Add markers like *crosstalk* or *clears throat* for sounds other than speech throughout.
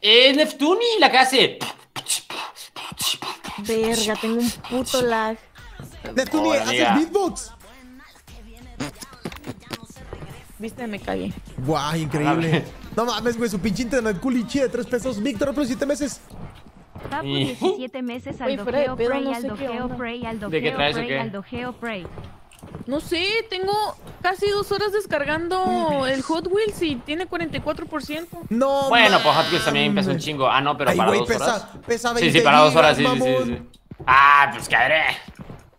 Es Neftuni la que hace. Verga, tengo un puto lag. Neptuni, Hola, haces beatbox. Viste, me cagué. Guau, increíble. No mames, güey, su pinche internet culichi de 3 pesos. Víctor, plus 7 meses. Papu Y- 17 meses al Prey, no al onda. Prey, al ¿De qué dojeo traes o Prey, qué? al dojeo Prey. No sé, tengo casi dos horas descargando el Hot Wheels y tiene 44%. No Bueno, pues Hot Wheels también pesa un chingo. Ah, no, pero Ay, para güey, dos pesa- horas. pesa Sí, 20 sí, para dos horas, sí, sí, sí, sí. Ah, pues cabré.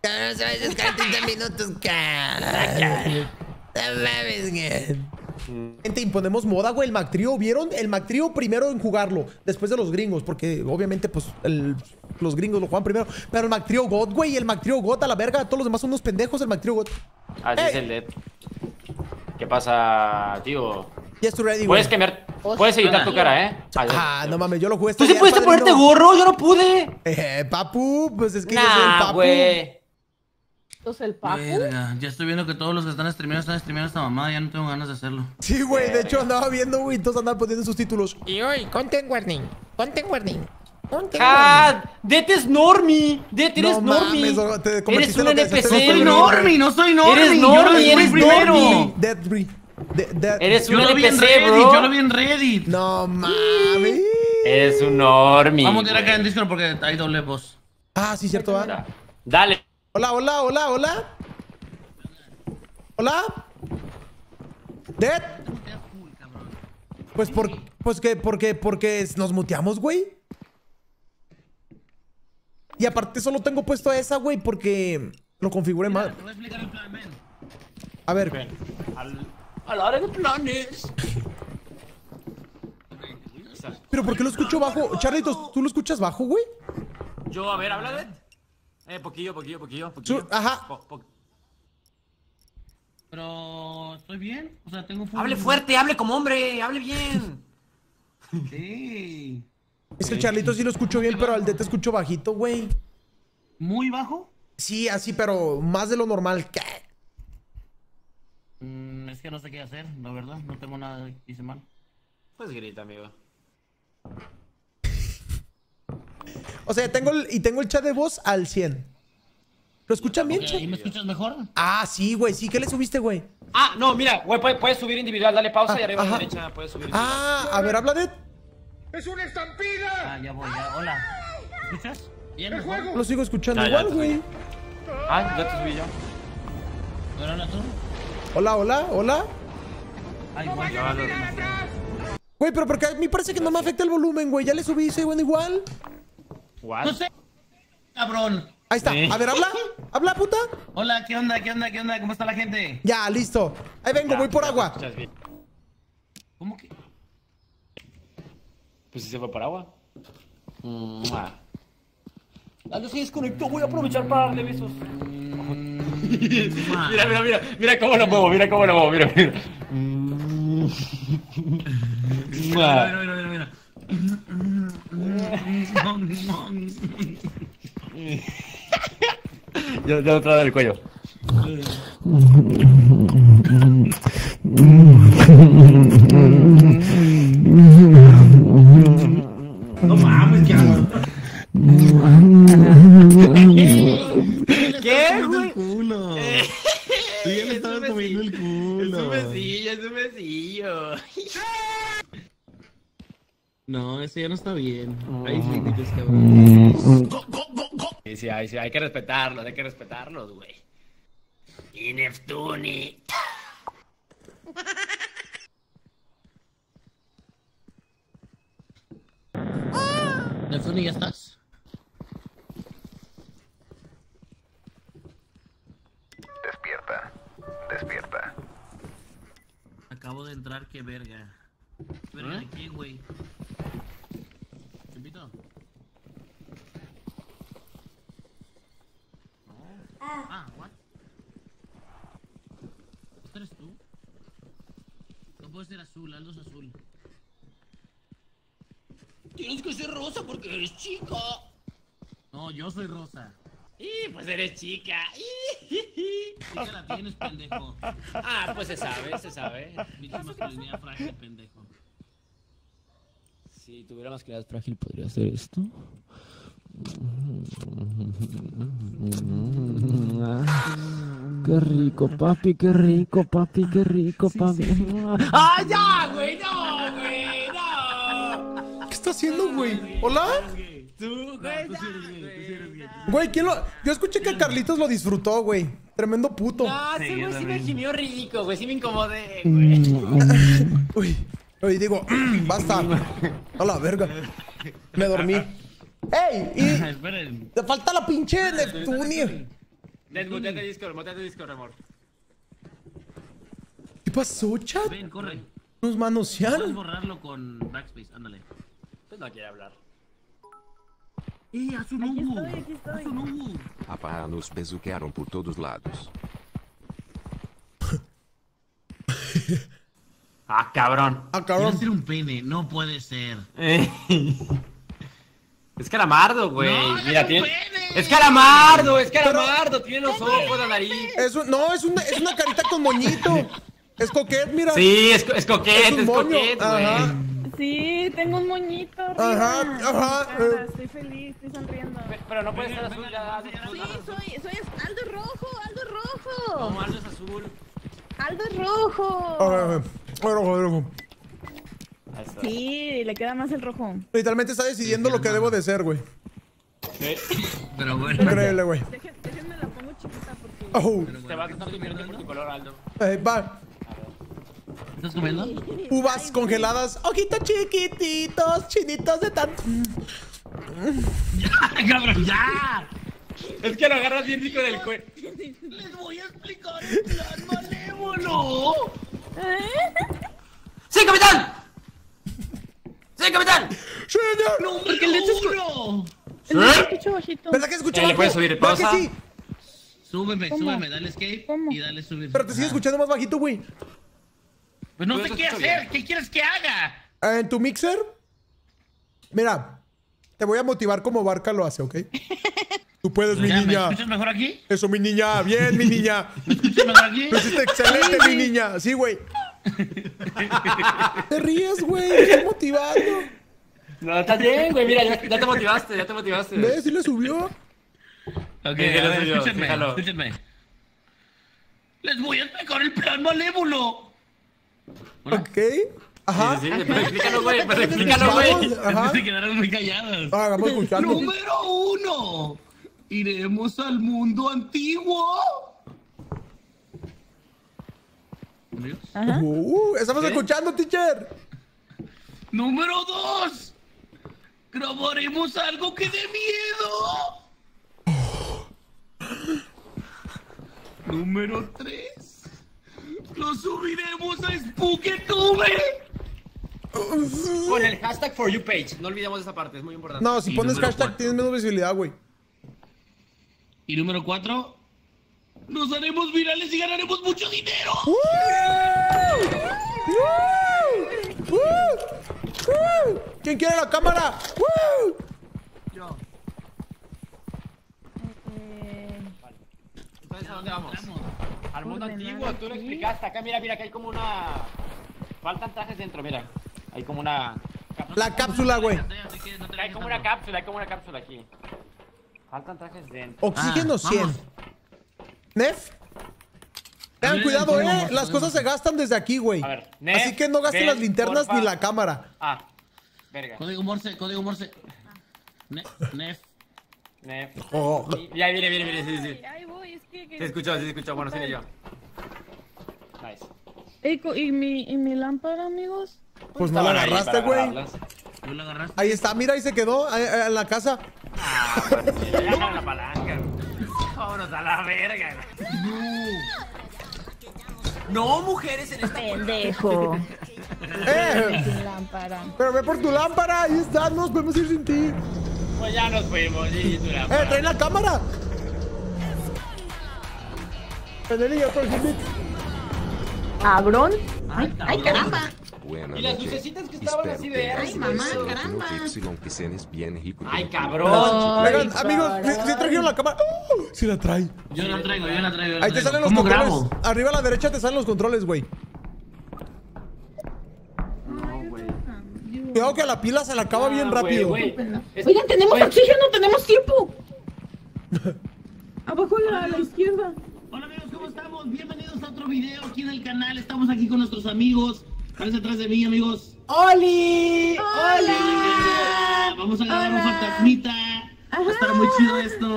No sabes descargar 30 minutos, cara. No mames, güey. Gente, imponemos moda, güey. El Mactrío, ¿vieron? El Mactrío primero en jugarlo, después de los gringos, porque obviamente, pues, el- los gringos lo juegan primero. Pero el Mactrío God, güey, el Mactrío God a la verga. Todos los demás son unos pendejos, el Mactrío God. Así Ey. es el LED. ¿Qué pasa, tío? Ready. Puedes cambiar. Puedes editar tu cara, ¿eh? Ah, no mames, yo lo jugué ¿Tú este sí día, pudiste ponerte gorro? Yo no pude. Eh, papu, pues es que yo soy el Nah, papu. güey. Entonces el Papu. Verga, ya estoy viendo que todos los que están streameando están streameando esta mamada, ya no tengo ganas de hacerlo. Sí, güey, de hecho andaba viendo, güey, todos andaban poniendo sus títulos. Y hoy, content warning. Content warning. Content warning. ¡Ah! ¡Dete es Normie! ¡Dete No eres Normie! mames, te Eres un NPC, no soy. Normie, no soy Normie. Eres yo Normie, eres primero. Normie. Deadry. De, de- Eres Yo un lo vi en NPC, Reddit, bro. yo lo vi en Reddit. No mames. Eres un Normie. Vamos a ir acá en Discord porque hay doble voz. Ah, sí, cierto, ¿va? Da- Dale. Hola, hola, hola, hola. Hola. Dead. Pues por, pues que, porque, porque nos muteamos, güey. Y aparte solo tengo puesto esa, güey, porque lo configuré mal. Te voy a explicar el plan. A ver, Al, a la hora de planes. pero ¿por qué lo escucho bajo? Charlitos, ¿tú lo escuchas bajo, güey? Yo, a ver, habla de. Eh, poquillo, poquillo, poquillo, poquillo. Su- ajá. Po- po- Pero, ¿estoy bien? O sea, tengo Hable fuerte, hable como hombre, hable bien. *laughs* Sí. Es que el Charlitos sí lo escucho bien, pero al Dead te escucho bajito, güey. ¿Muy bajo? Sí, así, pero más de lo normal. ¿Qué? Mm, es que no sé qué hacer, la verdad. No tengo nada que hice mal. Pues grita, amigo. O sea, tengo el, y tengo el chat de voz al 100. ¿Lo escuchan bien, Ok, chat? ¿Y me escuchas mejor? Ah, sí, güey, sí. ¿Qué le subiste, güey? Ah, no, mira, güey, puedes, puedes subir individual, dale pausa y Ah, arriba a la ajá. derecha puedes subir individual. Ah, a ver, habla de... Ah, ya voy, ya. Hola. ¿Me escuchas? Bien, mejor. Lo sigo escuchando igual, güey. Ah, ya te subí yo. ¿Pero hola tú? Hola, hola, hola. Lo- Güey, pero porque a mí parece que no me afecta el volumen, güey. Ya le subí, soy bueno igual. What? No sé. Cabrón. Ahí está. A ver, habla. Habla, puta. Hola, ¿qué onda? ¿Qué onda? ¿Qué onda? ¿Cómo está la gente? Ya, listo. Ahí vengo, Ya, voy por agua. ¿Cómo que? Pues si se fue por agua. Mua. Dale, se desconectó, voy a aprovechar para darle besos. *laughs* mira, mira, mira, mira cómo lo muevo, mira cómo lo muevo, mira, mira. *laughs* Mira, mira, mira, mira. Ya, ya otra del cuello. *laughs* No, eso ya no está bien. Hay límites, cabrón. Sí, sí, hay, sí, hay que respetarlos, hay que respetarlos, güey. Y Neftuni. Nelson, ¿ya estás? Despierta. Despierta. Acabo de entrar, qué verga. ¿Verga de qué, güey? ¿Te invito? Ah, what? ¿Este eres tú? No puedes ser azul, Aldo es azul. Tienes que ser rosa porque eres chica. No, yo soy rosa. Y pues eres chica. ¿Qué la tienes, pendejo? Ah, pues se sabe, se sabe. Pinche masculinidad frágil, pendejo. Si tuviera masculinidad frágil, podría hacer esto. Qué rico, papi, qué rico, papi, qué rico, papi. ¡Ah, ya, güey! ¡No, güey! ¡No! ¿Qué está haciendo, güey? ¿Hola? Tú, güey, Tú sí eres gay, tú sí eres gay. Güey, ¿quién lo...? Yo escuché que Carlitos lo disfrutó, güey. Tremendo puto. No, ese güey sí me gimió rico, güey. Sí me incomodé, güey. *laughs* Uy. Uy, digo, basta. A la verga. Me dormí. ¡Ey! Y *laughs* Esperen. te falta la pinche Neptunio. Desmuteate Discord, muteate Discord, amor. ¿Qué pasó, chat? Ven, corre. Nos Puedes manosearon. borrarlo con backspace, ándale. Pues no quiere hablar. ¡Eh, haz un estoy. ¡Haz un Hugo! Rapaz, nos besuquearam por todos lados. *laughs* Ah, cabrón. Ah, Quiero cabrón. hacer un pene, no puede ser. Es calamardo, güey. No, Mira, es tiene. pene. Es calamardo, es calamardo. Tiene los ojos, la nariz. Es un- no, es una, es una carita con moñito. Es coquet, mira. Sí, es, es Es coquete, un es Ajá. güey. Sí, tengo un moñito. Ajá, arriba. ajá, Ah, eh. Estoy feliz, estoy sonriendo. Pero no puede estar azul ya. Sí, soy, soy Aldo es rojo, Aldo es No, rojo. Aldo es azul. Aldo es rojo. Ah, rojo, rojo. Ahí está. Sí, le queda más el rojo. Literalmente está decidiendo lo que debo de ser, güey. Sí. Pero bueno. Increíble, güey. Déjenme la pongo chiquita porque. Oh, Te va a estar convirtiendo por tu color, Aldo. eh, va. ¿Estás comiendo? Uvas congeladas. Ojitos chiquititos, chinitos de tanto. *laughs* ¡Ya, cabrón, ya! Es que lo agarras bien rico del cuello. ¡Les voy a explicar el plan malévolo! ¡Sí, capitán! ¡Sí, capitán! ¡Señor! ¡Número Porque escucha bajito. ¿Verdad que escucha Eh, ¿le puedes subir ¿Verdad que pausa? sí? Súbeme, ¿Cómo? súbeme, dale escape ¿Cómo? y dale subir. Pero te sigue Ajá. escuchando más bajito, güey. Pues no sé qué hacer, bien. ¿qué quieres que haga? Ah, En tu mixer. Mira, te voy a motivar como Barca lo hace, ¿ok? *laughs* Tú puedes, mi Ya, ¿Me niña. escuchas mejor aquí? Eso, mi niña. Bien, mi niña. ¿Me escuchas mejor aquí? Lo hiciste excelente, mi niña. Sí, güey. Te ríes, güey. Te estoy *laughs* motivando. No, está bien, güey. Mira, ya, ya te motivaste, ya te motivaste. ¿Ves? Sí le subió. Ok, Sí, a ver, escúchenme, fíjalo. escúchenme. Les voy a explicar el plan malévolo. Hola. Ok. Ajá. Sí, sí, sí, pero explícalo, güey. Pero explícalo, güey. Se quedaron muy callados. Ah, vamos escuchando. Número uno. Iremos al mundo antiguo. Amigos. Uh, estamos escuchando, teacher. Número dos. Grabaremos algo que dé miedo. Número tres. Lo subiremos a SpookyTube. Con el hashtag for you page. No olvidemos esa parte, es muy importante. No, si Y pones hashtag cuatro. tienes menos visibilidad, güey. Y número cuatro. Nos haremos virales y ganaremos mucho dinero. ¡Uh! ¡Uh! ¡Uh! ¿Quién quiere la cámara? ¡Uh! Yo. Entonces, ¿a dónde vamos? Al mundo antiguo, tú lo explicaste. Acá, mira, mira, que hay como una. Faltan trajes dentro, mira. Hay como una. La cápsula, güey. Hay como una cápsula, hay como una cápsula aquí. Faltan trajes dentro. Oxígeno Ah, 100. vamos. Nef. Tengan cuidado, eh. vamos, Las cosas se gastan desde aquí, güey. A ver, Nef, Así que no gasten las linternas porfa. ni la cámara. Ah, verga. Código Morse, código Morse. Ne- Nef. Nef. Oh. Ya, viene, viene, viene, sí, sí. Ay, ahí voy, es que. que- Se escuchó, sí se escuchó. Bueno, sí, yo. Nice. Ey, ¿Y mi, ¿Y mi lámpara, amigos? Pues no la agarraste, güey. Ahí está, mira, ahí se quedó, ahí- ahí en la casa. Ah, sí, ya agarra la palanca. Vámonos a la verga. No, mujeres en esta. Pendejo. *laughs* ¡Eh! Sin lámpara. Pero ve por tu lámpara, ahí está, no nos podemos ir sin ti. Pues ya nos fuimos, y tu ¡Eh, lámpara. trae la cámara! Peneli y otro. ¿Cabrón? Ay, Ay, caramba. Buena Y las noche. lucecitas que estaban Espero así este Ay, mamá, caramba. Bien. Ay, cabrón. Oigan, amigos, ¿sí, sí trajeron la cámara? ¡Oh! Sí la trae. Yo la traigo, yo la traigo. Ahí te salen los ¿Cómo controles. grabo? Arriba a la derecha te salen los controles, güey. Cuidado que la pila se la acaba bien Ah, güey, rápido. Es- Oigan, tenemos oxígeno, tenemos tiempo. *laughs* Abajo a la, a la izquierda. Hola amigos, ¿cómo estamos? Bienvenidos a otro video aquí en el canal. Estamos aquí con nuestros amigos. Parece atrás de mí, amigos. ¡Oli! Ah, Vamos a grabar un fantasmita. Va a estar muy chido esto.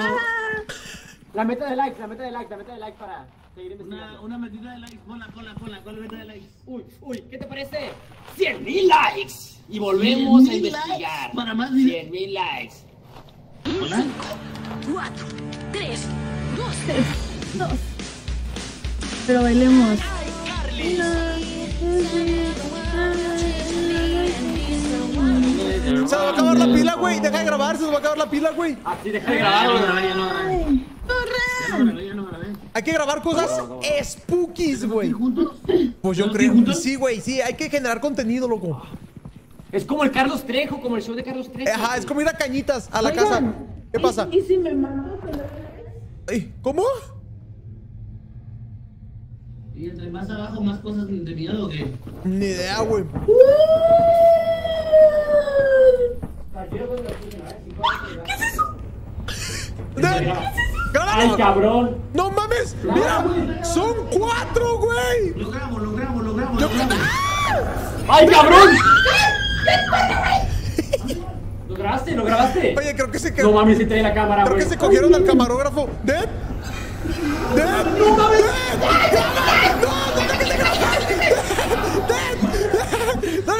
La meta de likes, la meta de likes, la meta de likes para seguir Una, investigando. una metida de likes. Ponla, ponla, ponla. ¿Cuál meta de likes? Uy, uy, ¿qué te parece? 100 mil likes. Y volvemos a 100,000 investigar. likes para más videos. 100 mil likes. Hola. Pero bailemos. Se nos va a acabar la pila, güey. Deja de grabar, se nos va a acabar la pila, güey. Así deja de grabé. Hay que grabar cosas spookies, güey. ¿Juntos? Pues yo ¿Todos creo. juntos? Sí, güey, sí. Hay que generar contenido, loco. Es como el Carlos Trejo, como el show de Carlos Trejo. Ajá, es como ir a cañitas a la Oigan, casa. ¿Qué pasa? ¿Y si me mando? ¿Cómo? Y entre más abajo, más cosas de miedo que. Ni idea, güey. ¿Qué ¡Ay, ¡Grábalo! cabrón! ¡No mames! ¡Mira! ¡Son cuatro, güey! Lo grabo, lo grabo, lo grabo, lo grabo. ¡Ay, cabrón! ¿Lo grabaste? ¿Lo grabaste? Oye, creo que se No quedó. mames, si trae la cámara, Creo güey. que se cogieron al camarógrafo. ¿Dead? ¿Dead? ¡No mames!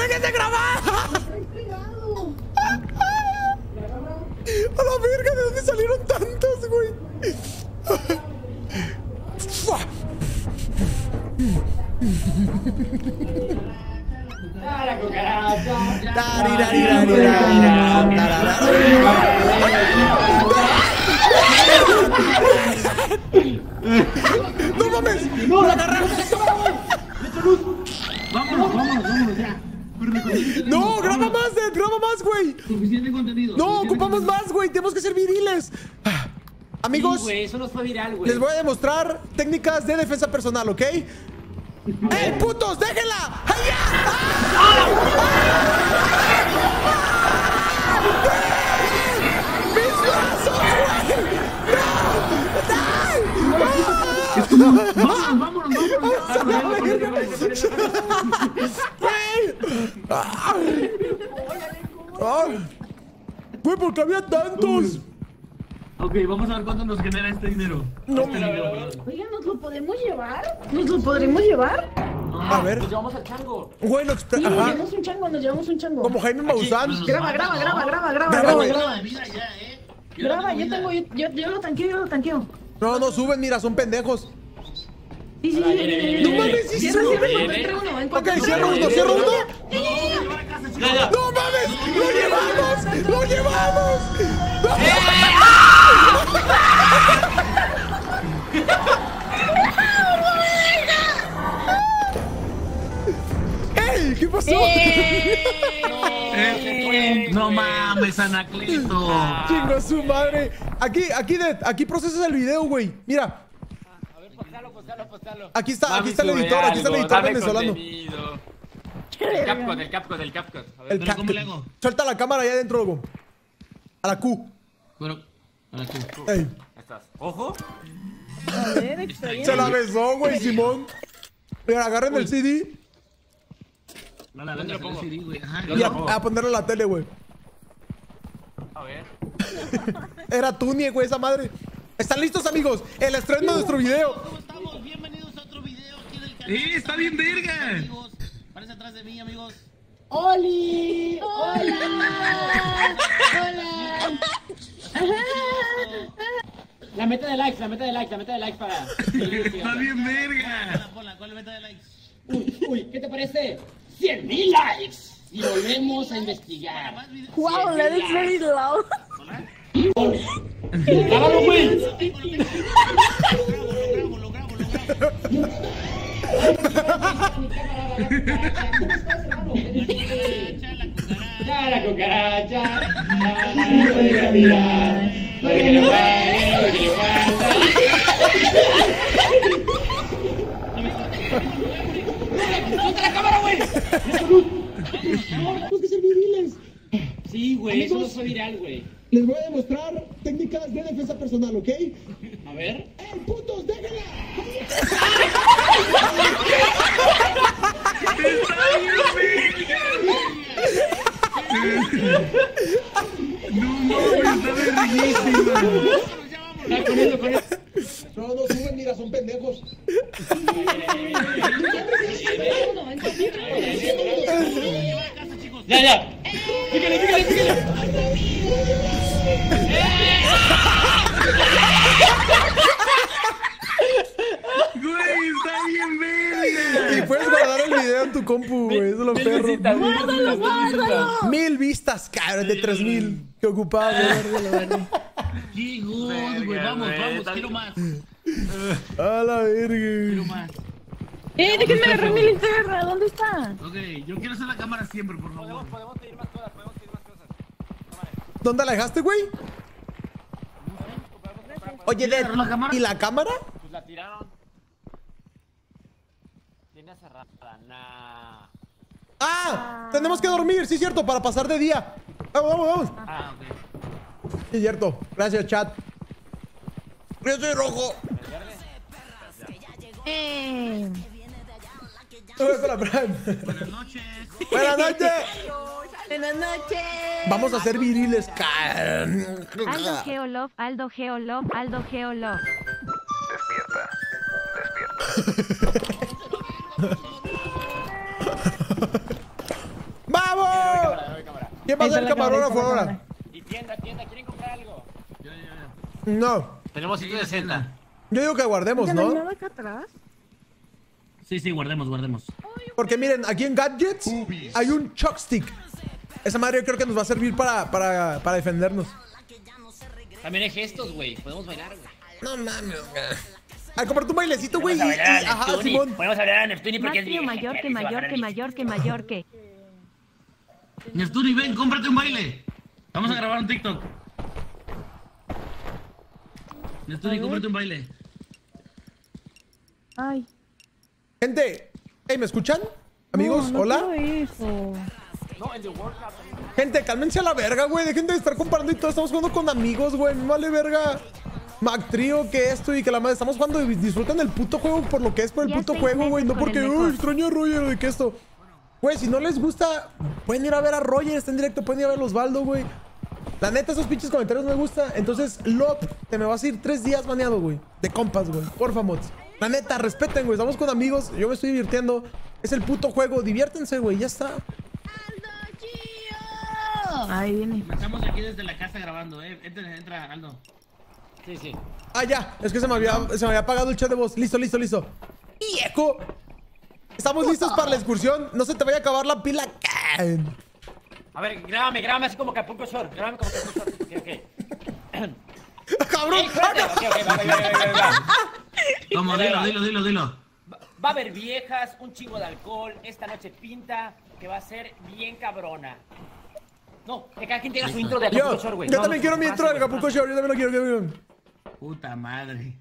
Dejes de grabar! ¡A la verga! ¿De dónde salieron tantos, güey? ¡Ah. ¡No mames! ¡No, la! Vámonos, vámonos, vámonos ya. ¡No! ¡Graba más, Dead! ¡Graba más, güey! Suficiente contenido. ¡No! suficiente ¡Ocupamos contenido. más, güey! ¡Tenemos que ser viriles! Ah, Amigos, Sí, güey, eso nos fue viral, güey. les voy a demostrar técnicas de defensa personal, ¿ok? ¡Ey, putos! ¡Déjenla! ¡Ay, ya! ¡Mis Vámonos, vámonos, vámonos. ¡Güey! ¡Ay! ¡Ay! Güey, ¿por qué había tantos? Ok, vamos a ver cuánto nos genera este dinero. No, Este perdón. Oigan, ¿nos lo podemos llevar? ¿Nos lo podremos llevar? A ver. Nos llevamos al chango. Güey, lo Sí, nos llevamos un chango, nos llevamos un chango. Como Jaime Maussan. Graba, graba, ¿no? graba, graba, graba, Graba, graba, graba. eh. Graba, yo tengo, yo, yo, yo lo tanqueo, yo lo tanqueo. No, no suben, mira, son pendejos. No mames, sí, Cierra, uno, Ok, encuentra cierra uno. cierra uno. ¡No mames! ¡Lo llevamos! ¡Lo llevamos! ¡Ey! ¿Qué pasó? Eh, No mames, Anacleto. Chingo su madre. Aquí, aquí, de, aquí procesas el video, güey. Mira, Postalo, postalo, postalo. aquí está, aquí está el editor, aquí está el editor venezolano. contenido. El Capcom, el Capcom, el Capcom. A ver, El ¿Pero cómo le hago? Suelta la cámara allá adentro, loco. A la Q. Bueno, a la Q. Ey. ahí estás. Ojo. A ver, extraña. Se la besó, güey, Simón. Mira, agarren el CD No la ¿Dónde vengas lo a pongo? decir, güey. Ajá. y a, a ponerlo en la tele, güey. A ver. *laughs* Era Tunie, güey, esa madre. ¿Están listos, amigos? El estreno de nuestro video. ¿Cómo estamos? ¡Eh, está bien verga! Amigos, parece atrás de mí, amigos. ¡Oli! ¡Hola! ¡Hola! La meta de likes, la meta de likes, la meta de likes para ¡Está bien verga! Ponla, ¿cuál es la meta de likes? Uy, uy, ¿qué te parece? 100 mil likes. Y volvemos a investigar. Wow, that is very loud. ¡Grábalo, güey! Lo tengo, lo tengo. Lo grabo, lo grabo, lo grabo. La cucaracha. La mirar. Porque lo. ¡Suelta la cámara, güey! ¡No, que ser viriles! Sí, güey, eso no fue viral, güey. Les voy a demostrar técnicas de defensa personal, ¿ok? Ver. ¡Ey, putos, déjenla! *laughs* de tres mil que ocupaba, güey. Qué good, güey. Vamos, vamos, quiero más. A la Quiero verga. más. ¡Eh, déjenme agarrar mi linterna! ¿Dónde está? Ok, yo quiero hacer la cámara siempre, por favor. ¿Dónde la dejaste, güey? Oye, Ded, ¿La? ¿y la cámara? Pues la tiraron. Tiene cerrada. Nah. ¡Ah! Tenemos que dormir, sí, cierto, para pasar de día. Vamos, vamos, vamos. Ah, ok. Sí, cierto. Gracias, chat. Yo soy rojo. Eh. Fran. Buenas noches. Buenas noches. Buenas noches. Vamos a ser viriles. Aldo Geolov, Aldo Geolov, Aldo Geolov. Despierta. Despierta. *laughs* ¿Quién va a ser el camarógrafo ahora? Y tienda, tienda, ¿quieren comprar algo? No. Tenemos 160. Yo digo que guardemos, ¿no? acá atrás? Sí, sí, guardemos, guardemos. Porque miren, aquí en Gadgets hay un chopstick. Esa madre yo creo que nos va a servir para, para, para defendernos. También hay gestos, güey. Podemos bailar, güey. No mames, A comprarte un bailecito, güey. Podemos Ajá. Simón. Podemos hablar a Neptuni porque es mayor que mayor que el- mayor que mayor que. Neptuni, ven, cómprate un baile. Vamos a grabar un TikTok. Neptuni, cómprate un baile. Ay. Gente, hey, ¿me escuchan? Amigos, no, no hola. eso. No, el de World Cup también. Gente, cálmense a la verga, güey. Dejen de estar comparando y todo. Estamos jugando con amigos, güey. Me vale verga. Mac Trio, que esto y que la madre. Estamos jugando y disfrutan del puto juego por lo que es por el Ya puto juego, güey. No porque, uy, extraño a Roger de que esto. Güey, si no les gusta, pueden ir a ver a Roger. Está en directo. Pueden ir a ver a Osvaldo, güey. La neta, esos pinches comentarios no me gusta. Entonces, Lop, te me vas a ir tres días baneado, güey. De compas, güey. Porfa, mods. La neta, respeten, güey. Estamos con amigos. Yo me estoy divirtiendo. Es el puto juego. Diviértense, güey. Ya está. Ahí viene. Estamos aquí desde la casa grabando, eh. Entra, entra, Aldo. Sí, sí. Ah, ya. Es que se me había, se me había apagado el chat de voz. Listo, listo, listo. ¡Viejo! Estamos listos para la excursión. No se te vaya a acabar la pila. A ver, grábame, grábame así como Acapulco Shore. Grábame como Acapulco Shore. Ok, ok. *coughs* ¡Cabrón! Ey, espérate. Ok, ok, va, va, va, va, va. Vamos, dilo, dilo, dilo, dilo. Va- Va a haber viejas, un chingo de alcohol. Esta noche pinta que va a ser bien cabrona. No, que cada quien tenga su intro de Yo, Acapulco Shore, güey. yo No, también no, quiero mi intro de fácil, Acapulco. Shore. Yo también lo quiero. yo también. Puta madre.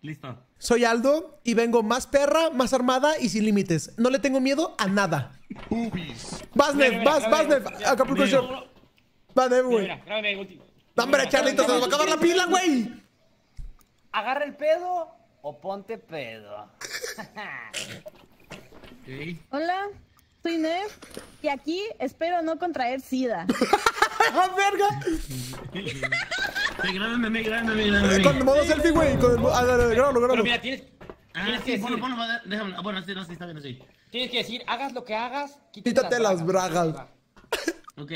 Listo. Soy Aldo y vengo más perra, más armada y sin límites. No le tengo miedo a nada. Vas, Nev, vas, vas, Nev. Acapulco mira, Shore. Va, Nev, güey. Mira, Charlito, se nos va a acabar la pila, güey. Agarra el pedo o ponte pedo. Hola, soy Nev y aquí espero no contraer SIDA. *laughs* ¡Ah, *laughs* verga! Sí, grábame grábame grábame. Con modo selfie, güey. Con el mo- ah, dale, dale, grábalo, Pero grábalo. mira, tienes, Ah, tienes que sí, ponlo, decir, ponlo, déjame. Ah, bueno, sí, no, sí, está bien así. tienes que decir, hagas lo que hagas, Quítate las bragas. Ok.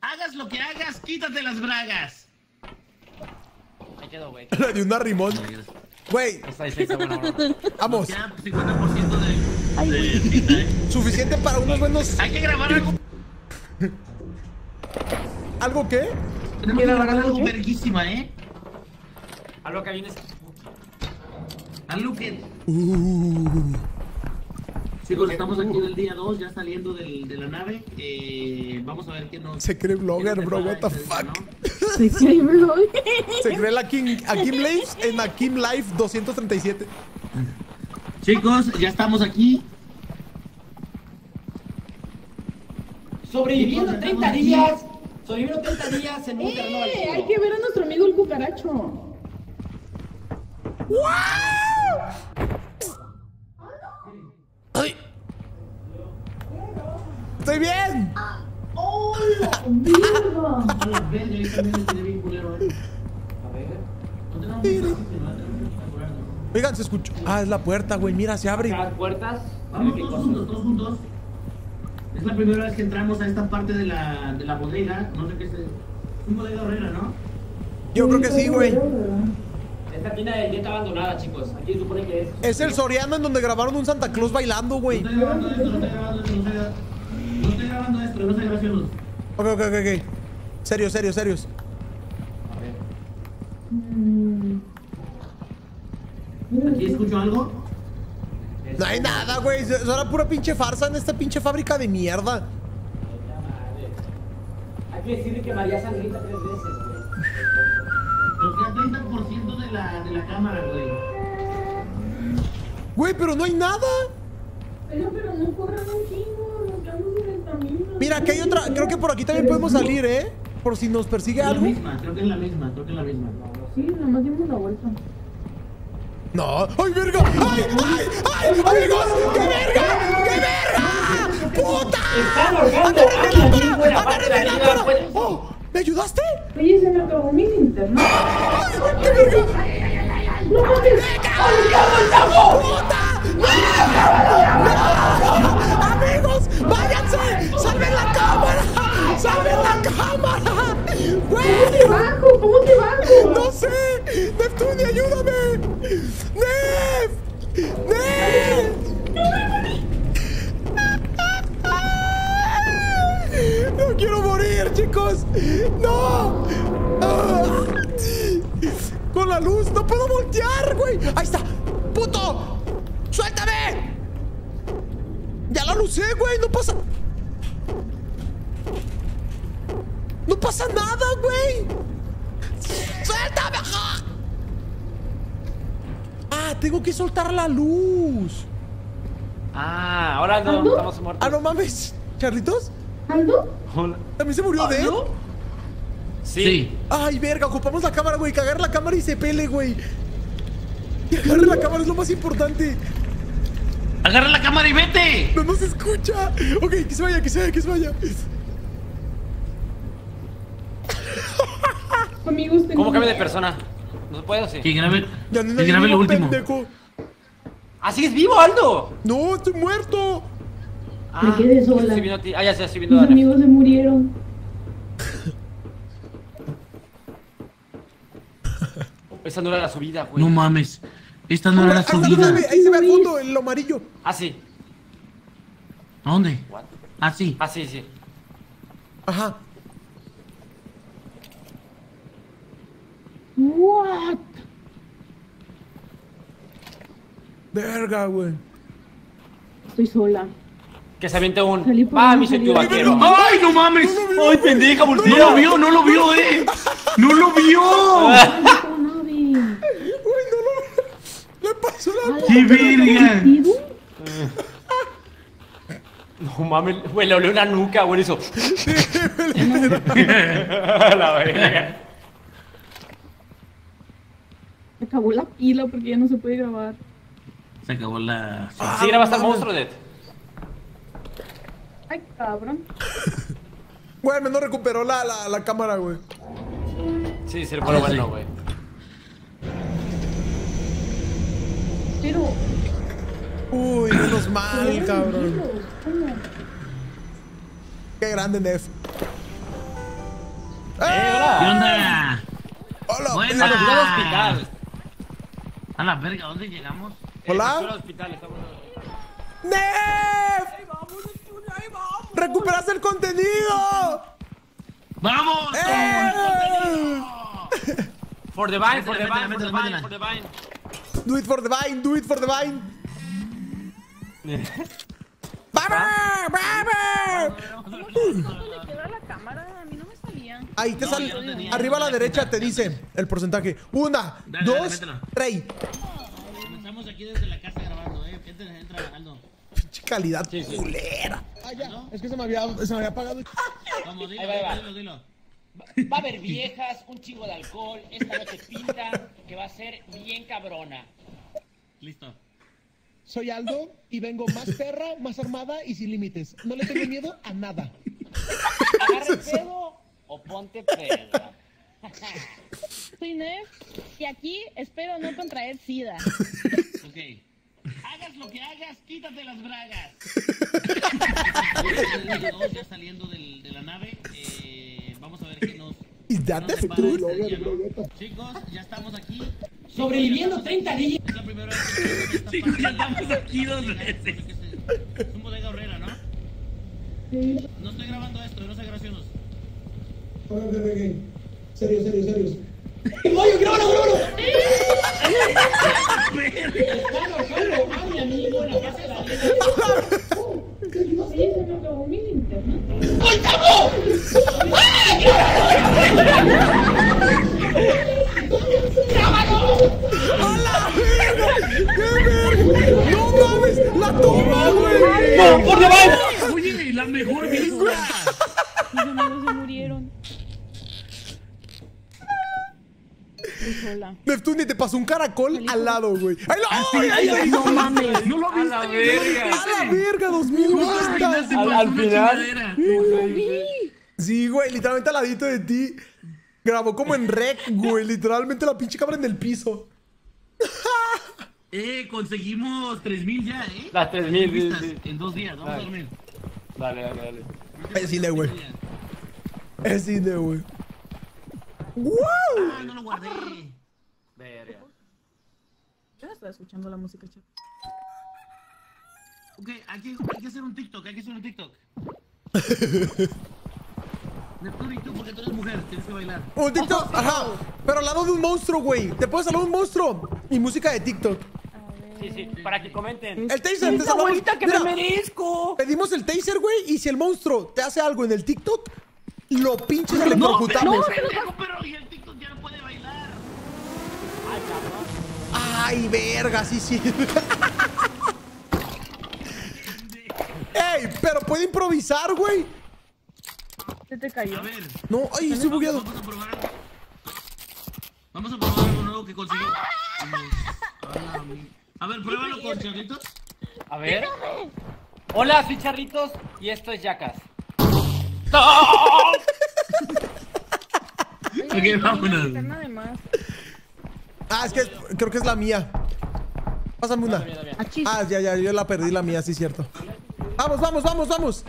Hagas lo que hagas, quítate las bragas. Me quedo, güey. *laughs* Le di una rimón. Güey, vamos. Ya 50% de, de tinta, eh. Suficiente para unos buenos. Hay que grabar algo. *laughs* ¿Algo qué? Tenemos que grabar algo verguísima, eh. Algo que vienes. Algo que. Chicos, estamos aquí en el día 2, ya saliendo del, de la nave. Eh, vamos a ver qué nos. Se cree blogger, bro. What the fuck. ¿no? Sí, sí, bro. Se cree la Kim, a Kim Live en la Kim Live 237. Chicos, ya estamos aquí. Sobreviviendo 30 días Sobrevivir 80 días en un terreno ¡Eh! baldío. Hay que ver a nuestro amigo el cucaracho. ¡Ay! ¡Estoy bien! ¡Hola! ¡Mierda! Oigan, se escuchó. Ah, es la puerta, güey. Mira, se abre. Las puertas. Vamos todos juntos, todos juntos. Es la primera vez que entramos a esta parte de la, de la bodega. No sé qué es. Un bodega horrera, ¿no? Yo creo que sí, güey. Esta tienda del día está abandonada, chicos. Aquí se supone que es. Es el Soriana en donde grabaron un Santa Claus bailando, güey. No estoy grabando esto, no estoy grabando esto, no estoy grabando. No estoy grabando esto, no estoy gracioso. Ok, ok, ok, ok. Serios, serios, serios. ¿Aquí escucho algo? No hay nada, güey. Eso era pura pinche farsa en esta pinche fábrica de mierda. Hay que decirle que María Sangrita tres veces, güey. Nos queda 30% de la, de la cámara, güey. Güey, pero no hay nada. Pero, pero no corran un chingo, nos quedamos en el camino. Mira, aquí hay otra. Creo que por aquí también podemos salir, ¿eh? Por si nos persigue Es la algo. misma, creo que es la misma, creo que es la misma. Sí, nomás dimos la vuelta. No. ¡Ay, verga! ¡Ay, ay, ay! ¡Amigos! ¡Qué verga! ¡Qué verga! ¡Puta! Están ahorcando a la de arriba. puede- ¡Oh! ¿Me ayudaste? Oye, se me acabó mi linterna. ¡Ay, qué verga! ¡No mames! ¡Puta! ¡No! ¡Amigos! ¡Váyanse! ¡Salven la cámara! ¡Salven la cámara! ¿Cómo ¡Güey! te bajo? ¿Cómo te bajo? ¡No sé! ¡Neptune, ayúdame! ¡Nef! ¡Nef! ¡No quiero morir, chicos! ¡No! Ah. ¡Con la luz! ¡No puedo voltear, güey! ¡Ahí está! ¡Puto! ¡Suéltame! ¡Ya la lucé, güey! ¡No pasa! ¡No pasa nada, güey! Tengo que soltar la luz. Ah, ahora no ¿Aldo? estamos muertos. Ah, no mames. ¿Charlitos? ¿Aldo? Hola. ¿También se murió de él? Sí. Ay, verga, ocupamos la cámara, güey. Que agarre la cámara y se pele, güey. Que agarre la cámara es lo más importante. ¡Agarra la cámara y vete! No nos escucha. Ok, que se vaya, que se vaya, que se vaya. Amigos. ¿Cómo cambia de persona? No se puede, ¿o sí? Que grabe, Ya no que grabe lo último. pendejo. ¡Ah, sigues vivo, Aldo! No, estoy muerto. Ah, Me quedé sola. A ti. Ah, ya Mis a amigos se murieron. *laughs* Esa no era la subida, güey. No mames. Esta no era la Ahí está, subida. ahí se ve al fondo, el amarillo. Ah, sí. ¿A dónde? What? Ah, sí. Ah, sí, sí. Ajá. What? Verga, güey. Estoy sola. Que se aviente un. ¡Ah, mi salido. vaquero! ¡Ay, no mames! ¡Ay, pendeja, ¡No voltea! lo vio, no lo vio, eh! ¡No lo vio! No. Güey, no, no. Le pasó la. ¡Qué verga! No mames, güey, le olió la nuca, güey, eso. *laughs* *laughs* la verga. Se acabó la pila porque ya no se puede grabar. Se acabó la. Sí, grabaste al monstruo, Dead. Ay, cabrón. *laughs* Güey, me no recuperó la, la, la cámara, güey. Sí, sí, pero bueno, güey. Pero... Uy, menos mal, cabrón. Qué grande, Nef. ¡Eh, hola! ¿Qué onda? Hola, Buena. A la ciudad verga. hospital. A la verga, ¿dónde llegamos? Hola. Ciudad hospital, estamos... ¡Nef! ¡Recuperaste el contenido! ¡Vamos! ¡Eh! For the vine, for the vine, for the vine, for the vine. Do it for the vine, do it for the vine. ¡Vamos! ¡Vamos! ¿Cuánto le queda a la cámara? A mí no me salía. Ahí te No, sale. no. Arriba a la derecha te dice el porcentaje. Una, Dale, dos, tres. Estamos aquí desde la casa grabando, eh. Entra, entra, Aldo. Pinche calidad Sí, sí. culera. Ah, ya. Es que se me había, se me había apagado. *laughs* Vamos, dilo, Ahí va, ahí va. dilo, dilo. Va a haber viejas, un chingo de alcohol. Esta noche pinta que va a ser bien cabrona. Listo. Soy Aldo y vengo más perra, más armada y sin límites. No le tengo miedo a nada. Agarra el *laughs* pedo o ponte pedo. *laughs* Soy Nef y aquí espero no contraer SIDA. Ok. Hagas lo que hagas, quítate las bragas. *laughs* Ya saliendo del- de la nave. eh, vamos a ver qué nos. The depara truth? este día, ¿no? Chicos, ya estamos aquí. Sobreviviendo 30 días. Es la primera vez que estamos en esta Chicos, ya estamos aquí dos veces. Es un bodega horrera, ¿no? No estoy grabando esto, no sé graciosos. Serio, serio, serio. ¡Oye, grábalo, grábalo! Claro, claro, ah, mi amigo, la. ¡No mames! ¡La toma, güey! ¡No, por debajo! Oye, la mejor vista. Mis amigos se murieron. Sola. Neptunia, te pasó un caracol al lado, güey. ¡Ay, no! ¡Ay, ay, ay! No mames. No lo A la verga. ¡A la verga! ¡Dos mil vistas! Al, al final. Sí, güey, literalmente al ladito de ti. Grabó como en rec, güey. Literalmente la pinche cámara en el piso. *laughs* Eh, conseguimos 3000 ya, ¿eh? Las 3000, sí, vistas sí. En dos días, vamos a Dale. dormir. Dale, dale, dale. Es cine, güey. Es cine, güey. ¡Wow! Ah, no lo guardé. Verga. Yo no estaba escuchando la música, chat. Ok, hay que, hay que hacer un TikTok, hay que hacer un TikTok. Neptuno, ¿y tú? Porque tú eres mujer, tienes que bailar. Un TikTok, ajá. Pero al lado de un monstruo, güey. Te puedes hablar de un monstruo. Y música de TikTok. Sí, sí, para que comenten. El taser, te ¡Esta salvamos. que Mira, me merezco! Pedimos el taser, güey. Y si el monstruo te hace algo en el TikTok, lo pinches y le pendejo, pero y el TikTok ya no puede bailar. Ay, cabrón. Ay, verga, sí, sí. ¡Ey! Pero puede improvisar, güey. Se te cayó. A ver, No, ay, estoy bugueado. vamos a probar algo. Vamos a probar algo nuevo que conseguí. A ver, pruébalo con charritos. A ver. Hola, soy Charritos y esto es Yacas. Ok, vámonos. Ah, es que creo que es la mía. Pásame una. Ah, ya, ya, yo la perdí la mía, sí, cierto. Vamos, vamos, vamos, vamos.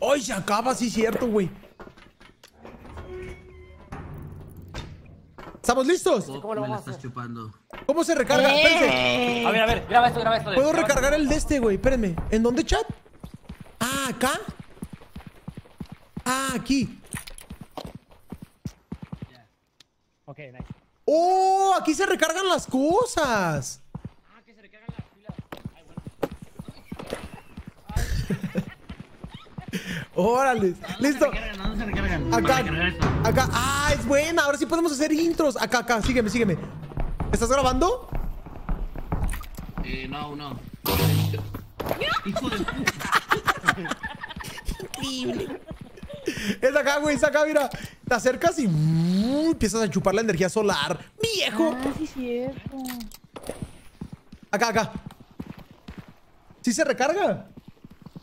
Hoy se acaba, sí, cierto, güey. ¿Estamos listos? ¿Cómo lo vamos chupando. ¿Cómo se recarga? Espérense. A ver, a ver, graba esto, graba esto. ¿Puedo graba esto. recargar el de este, güey? Espérenme. ¿En dónde, chat? Ah, acá. Ah, aquí. Ok, nice. ¡Oh! Aquí se recargan las cosas. Ah, que se recargan las pilas. Ay, bueno. Órale. Listo. ¿Dónde se recargan? Acá. Acá. Ah, es buena. Ahora sí podemos hacer intros. Acá, acá. Sígueme, sígueme. ¿Estás grabando? Eh, no, no. Hijo de puta. Increíble. Es acá, güey, es acá, mira. Te acercas y uh, empiezas a chupar la energía solar. ¡Viejo! Ah, sí, cierto. Acá, acá. ¿Sí se recarga?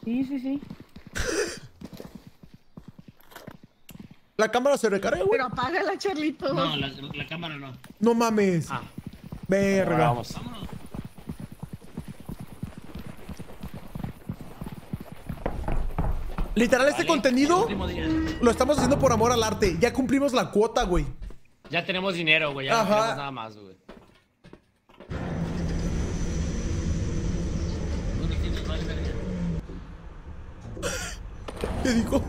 Sí, sí, sí. La cámara se recarga, güey. Pero apágala, Charlito. No, la, la cámara no. No mames. Ah. Verga. Vamos. Vámonos. Literal, este Vale. contenido lo estamos haciendo por amor al arte. Ya cumplimos la cuota, güey. Ya tenemos dinero, güey. Ya Ajá. no tenemos nada más, güey. ¿Qué dijo?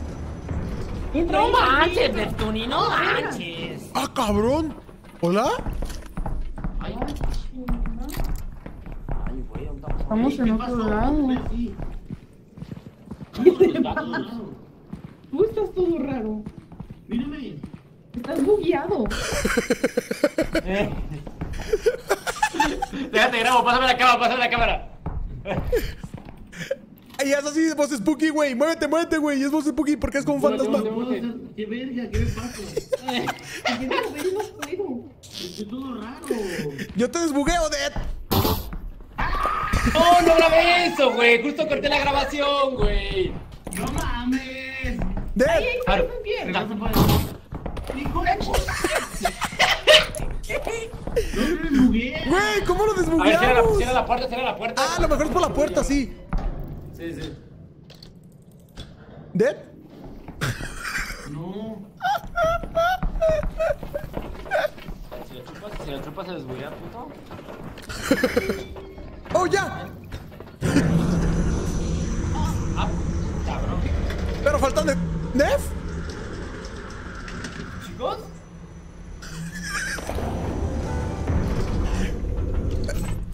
No manches, Neptuni, no manches. ¡Ah, cabrón! ¿Hola? Ay, güey, ¿dónde estamos? Estamos en otro lado. ¿Qué Tú estás todo raro. Mírame. Estás bugueado. Eh. Déjate grabo, pásame la cámara, pásame la cámara. Y es así, voz spooky, güey. Muévete, muévete, güey. Es voz spooky porque es como un fantasma. ¿Qué verga? ¿Qué me pasa? Puedo. Estoy todo raro. Yo te desbugueo, Dead. ¡Oh, no grabé eso, güey! Justo corté la grabación, güey. ¡No mames! Dead. Claro. ¡Hijo de puta! ¡No me desbugué! Güey, ¿cómo lo A ver, cierra la, desbugueamos? cierra la puerta, cierra la puerta. Ah, a lo mejor es por la puerta, sí. Sí, sí. ¿Dead? No. Si lo chupas, si lo chupas se desbuguea, puto. *laughs* ¡Oh, ya! Ah, cabrón. Pero faltan de... ¿Nef? ¿Chicos?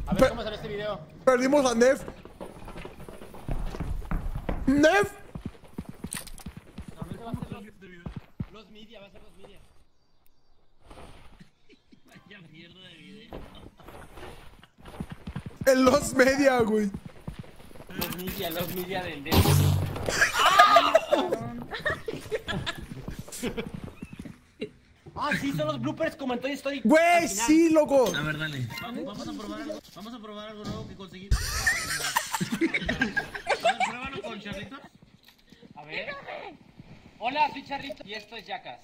A ver cómo sale este video. Perdimos a Nef. ¡Nef! Normalmente va a ser los, los media, va a ser los media. Vaya mierda de video. En los media, güey. Los media, los media del del. Ah, sí, son los bloopers como en Toy Story. Güey, sí, loco. A ver, dale. Vamos, vamos a probar algo. Vamos a probar algo nuevo que conseguí. Pruébalo con Charlitos. A ver. Hola, soy Charrito y esto es Jackas.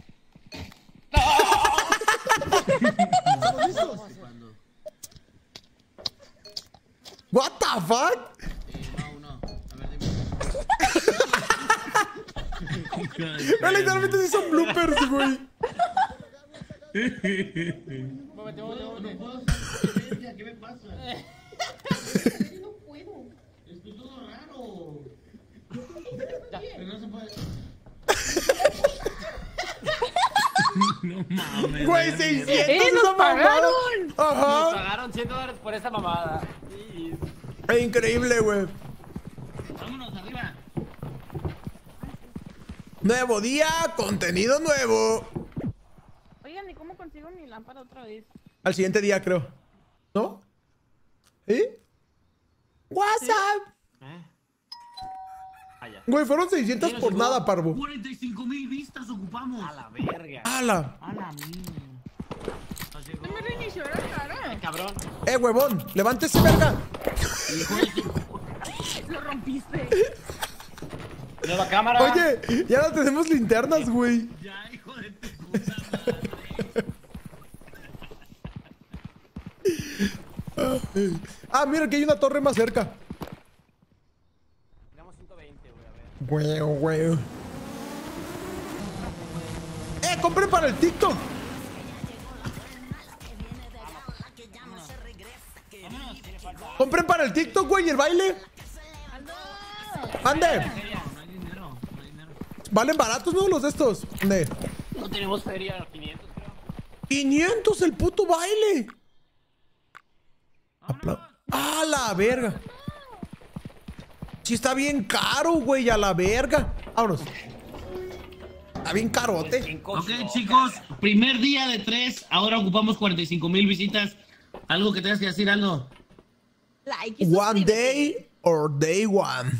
What the fuck? *laughs* Güey, literalmente sí son bloopers, güey. No ¿qué me pasa? No puedo. Estoy todo raro. Pero no se puede. No mames. Güey, 600 ¡Eh, esa nos mamada. pagaron! Nos Ajá. pagaron 100 dólares por esa mamada. Increíble, güey. Vámonos. Nuevo día, contenido nuevo. Oigan, ¿y cómo consigo mi lámpara otra vez? Al siguiente día, creo. ¿No? ¿Eh? WhatsApp. Ya. Güey, fueron 600 Sí, nos por nada, parvo. 45 mil vistas ocupamos. A la verga. A la mía. Nos llegó. Se me reinició la cara. Cabrón. ¡Eh, huevón! ¡Levántese, verga! *laughs* Lo rompiste. *laughs* Nueva cámara. Oye, ya no tenemos linternas, güey. Ya, hijo de tu puta madre. Ah, mira, que hay una torre más cerca. Tenemos 120, güey, a ver. Güey, güey. ¡Eh, compré para el TikTok! ¡Compré para el TikTok, güey! ¿Y el baile? ¡Ande! Valen baratos, ¿no? Los de estos. ¿Dónde? No tenemos feria, 500 creo. 500 el puto baile. Apla- ¡Ah, la verga! Sí está bien caro, güey, a la verga. Vámonos. Está bien carote. Ok, chicos, primer día de tres. Ahora ocupamos 45 mil visitas. Algo que tengas que decir, Aldo. Like One day or day one.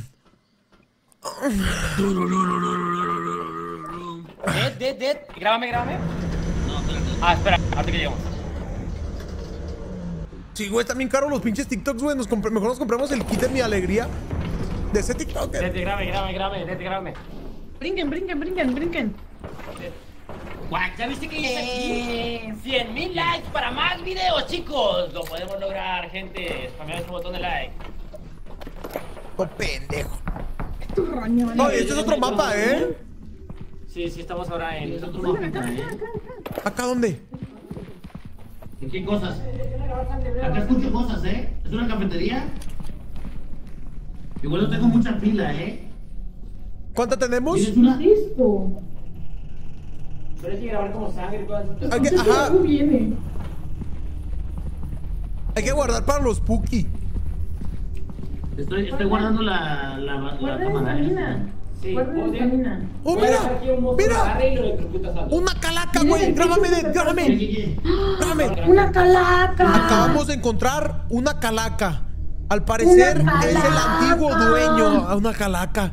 Dead, dead, dead. Grábame, grábame. No, espérate. Ah, espera, ahorita que llegamos. Sí, güey, están bien caros los pinches TikToks, güey. Nos Mejor nos compramos el kit de mi alegría. De ese TikTok. Dead, grábame, grábame, grábame, dead, grábame. Brinquen, brinquen, brinquen, brinquen. Guau, ¿Ya viste que dice 100 mil likes para más videos, chicos? Lo podemos lograr, gente. Spamear ese botón de like. Oh, pendejo. No, y este es otro mapa, ¿eh? Sí, sí, estamos ahora en. Otro ¿eh? ¿Acá dónde? ¿En qué cosas? Acá escucho cosas, ¿eh? ¿Es una cafetería? Igual no tengo mucha pila, ¿eh? ¿Cuánta tenemos? ¿Tienes una? Listo. Pero hay que grabar como sangre y todas esas Hay que, ajá, viene? hay que guardar para los Pookie. Estoy, estoy guardando la, la, la cámara, ¿eh? Sí. ¡Oh, mira! ¡Mira! ¡Una calaca, güey! ¡Grábame, Ned! ¡Grábame! ¡Grábame! Una calaca. Acabamos de encontrar una calaca. Al parecer es el antiguo dueño. A una calaca.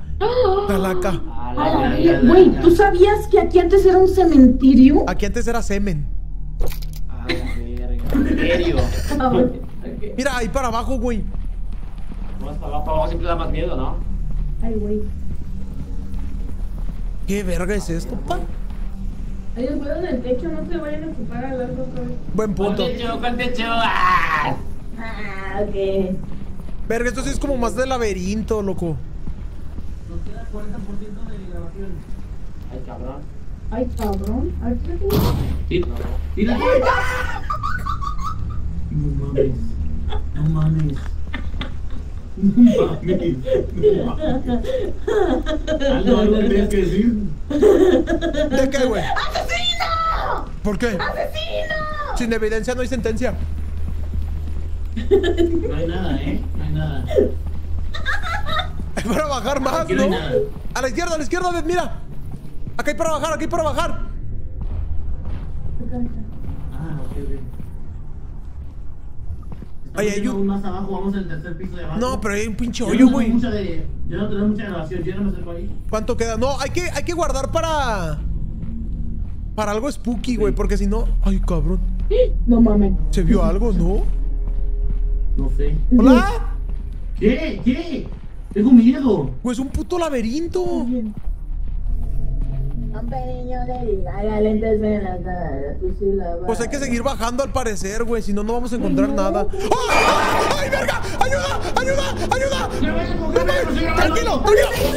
Calaca. Güey, ¿tú sabías que aquí antes era un cementerio? Aquí antes era semen. Ah, A la verga. ¿En serio? *laughs* Mira, ahí para abajo, güey. No, hasta abajo, abajo siempre da más miedo, ¿no? Ay, güey. ¿Qué verga es esto, pa? Hay ruedas del techo, no te vayan a ocupar al largo vez. Buen punto. Con techo, con techo. ¡Ah! Ah, ok. Verga, esto sí es como más de laberinto, loco. Nos queda 40% de grabación. Ay, cabrón. Ay, cabrón. Ay, ¿qué Sí. Mira. No mames. No mames. No mames. ¿Algo, algo que tienes que decir? ¿De qué, güey? ¡Asesino! ¿Por qué? ¡Asesino! Sin evidencia no hay sentencia. No hay nada, ¿eh? No hay nada. Hay para bajar más, Aquí no ¿no? A la izquierda, a la izquierda, mira. Acá hay para bajar, aquí hay para bajar. Ah, ok, ok. Estamos hay un- más abajo, vamos al tercer piso de abajo. No, pero hay un pinche hoyo, güey. de- Yo no tengo mucha grabación, yo no me acerco ahí. ¿Cuánto queda? No, hay que, hay que guardar para. Para algo spooky, güey, porque si no. Ay, cabrón. No mames. ¿Se vio algo, no? No sé. ¿Hola? ¿Qué? ¿Qué? Tengo miedo. Pues un puto laberinto. Un pequeño de haga lentes en la cara, tú sí la vas. Pues hay que seguir bajando al parecer, güey, si no, no vamos a encontrar nada. ¡Ay, verga! ¡Ayuda! ¡Ayuda! ¡Ayuda! No ¡Tranquilo! ¡Tranquilo!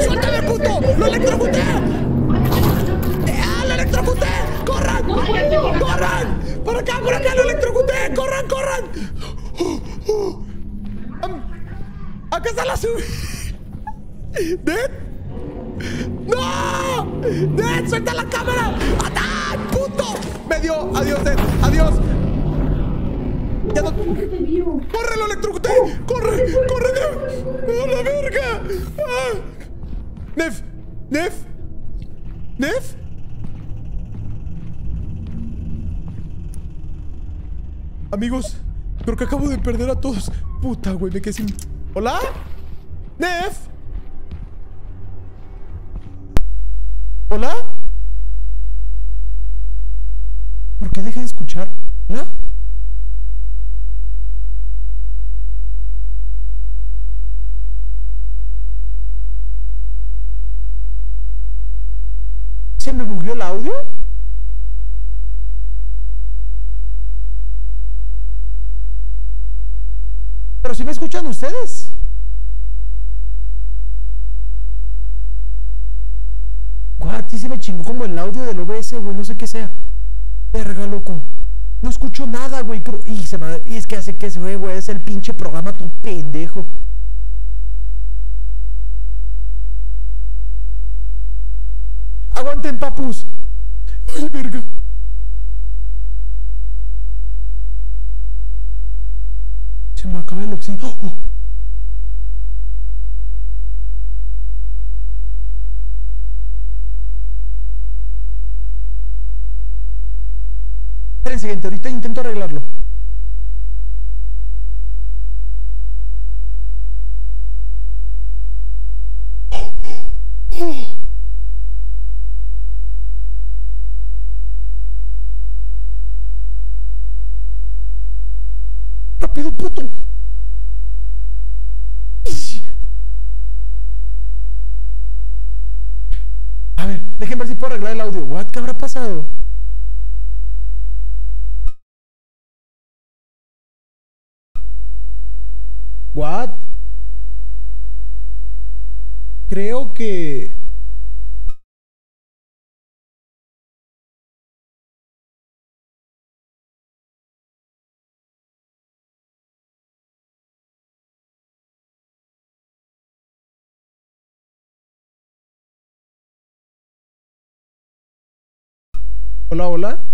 ¡Suéltame, puto! ¡Lo electrocuté! ¡Ah, lo electrocuté! ¡Corran! ¡Corran! ¡Por acá, por acá! ¡Lo electrocuté! ¡Corran, corran! Am- ¡Acá está la sub... ¡Dead! *laughs* ¡No! ¡Dead! ¡Suelta la cámara! ¡Ata! ¡Puto! Me dio. Adiós, Dead. Adiós. Ya no. ¡Corre, lo electrocuté! ¡Corre! ¡Corre, Nef! ¡A la verga! ¡Ah! ¡Nef! ¡Nef! ¿Nef? Amigos, creo que acabo de perder a todos. Puta, güey, me quedé sin. ¿Hola? ¿Nef? ¿Hola? ¿Por qué deja de escuchar? ¿Hola? ¿Se me bugueó el audio? Pero si me escuchan ustedes. What? Sí se me chingó como el audio del OBS, güey. No sé qué sea. Verga, loco. No escucho nada, güey. Y, se y es que hace que se ve, güey. Es el pinche programa todo pendejo. Aguanten, papus. Ay, verga. Se me acaba el oxígeno. ¡Oh! Esperen, siguiente, ahorita intento arreglarlo. ¡Rápido, puto! A ver, déjenme ver si puedo arreglar el audio. What? ¿Qué habrá pasado? Creo que... Hola, hola.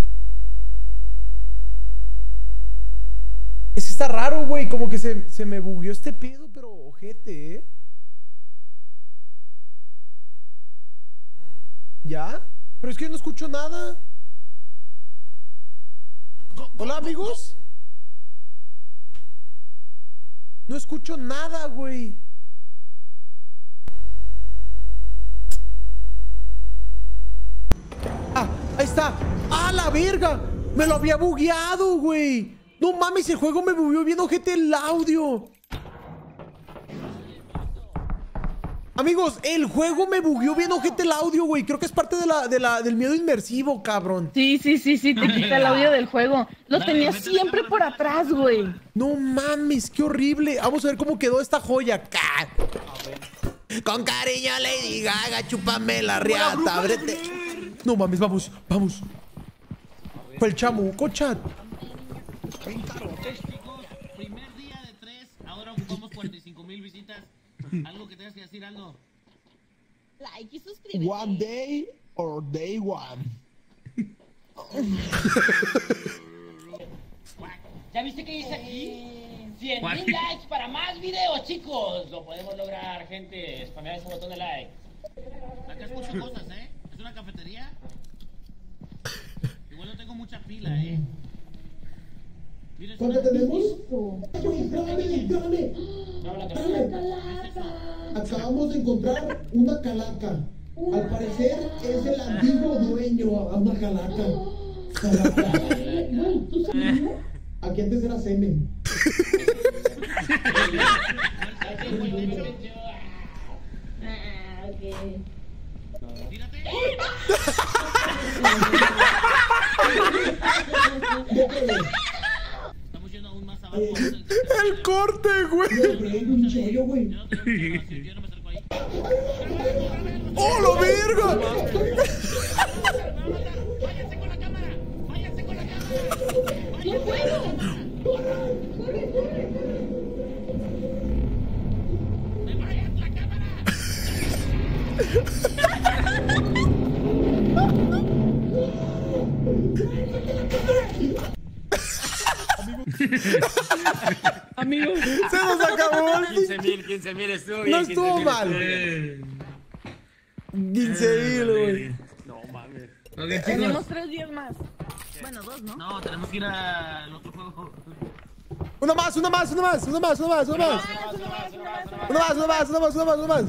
Ese está raro, güey. Como que se, se me bugueó este pedo, pero ojete, ¿eh? ¿Ya? Pero es que yo no escucho nada. Hola, amigos. No escucho nada, güey. Ah, ahí está. ¡Ah, la verga! Me lo había bugueado, güey. No mames, el juego me bugueó bien ojete el audio. Amigos, el juego me bugueó bien ojete el audio, güey. Creo que es parte de la, de la, del miedo inmersivo, cabrón. Sí, sí, sí, sí, te quita el audio del juego. Lo tenía siempre por atrás, güey. No mames, qué horrible. Vamos a ver cómo quedó esta joya. Con cariño, Lady Gaga, chúpame la riata, ábrete. No mames, vamos, vamos. Fue el chamuco, chat. *laughs* Algo que tengas que decir, Aldo. Like y suscríbete. One day or day one. *laughs* ¿Ya viste qué dice aquí? 100 mil likes para más videos, chicos. Lo podemos lograr, gente. Spamear ese botón de like. Acá escucho cosas, ¿eh? ¿Es una cafetería? Igual no tengo mucha pila, ¿eh? ¿Cuánto tenemos? Espérame. Espérame. Acabamos de encontrar una calaca. Al parecer es el antiguo dueño a una calaca. Calaca. Aquí antes era semen. *laughs* Ah, ok. Estamos yendo aún más abajo. El corte, güey. un chollo, güey. ¡Oh, la verga! ¡No puedo! Amigos. Se nos acabó el 15 mil, 15 mil estuvo No estuvo 15,000 mal. bien. 15 mil, güey. No mames. Tenemos tres días más. Bueno, dos, ¿no? No, tenemos que ir al otro juego. Una más, una más, una más, una más, una más, una más. Una más, una más, una más, una más, una más.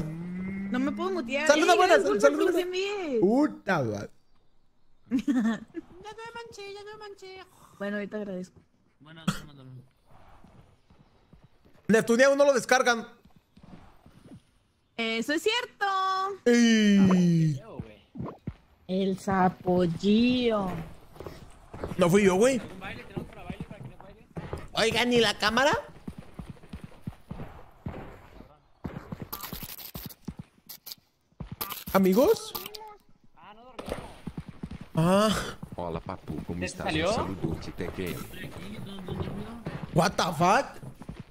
No me puedo mutear. Sale una Ey, buena, los buena. Puta, güey. Ya no me manché, ya no me manché. Bueno, ahorita agradezco. Bueno, no, no, no. Neptunia aún no lo descargan. Eso es cierto. Ey. El sapollillo. No fui yo, güey. Oigan, ¿y la cámara? ¿Amigos? Ah, Hola, papu, como ¿Te estás? salió? Un saludo, te what the fuck?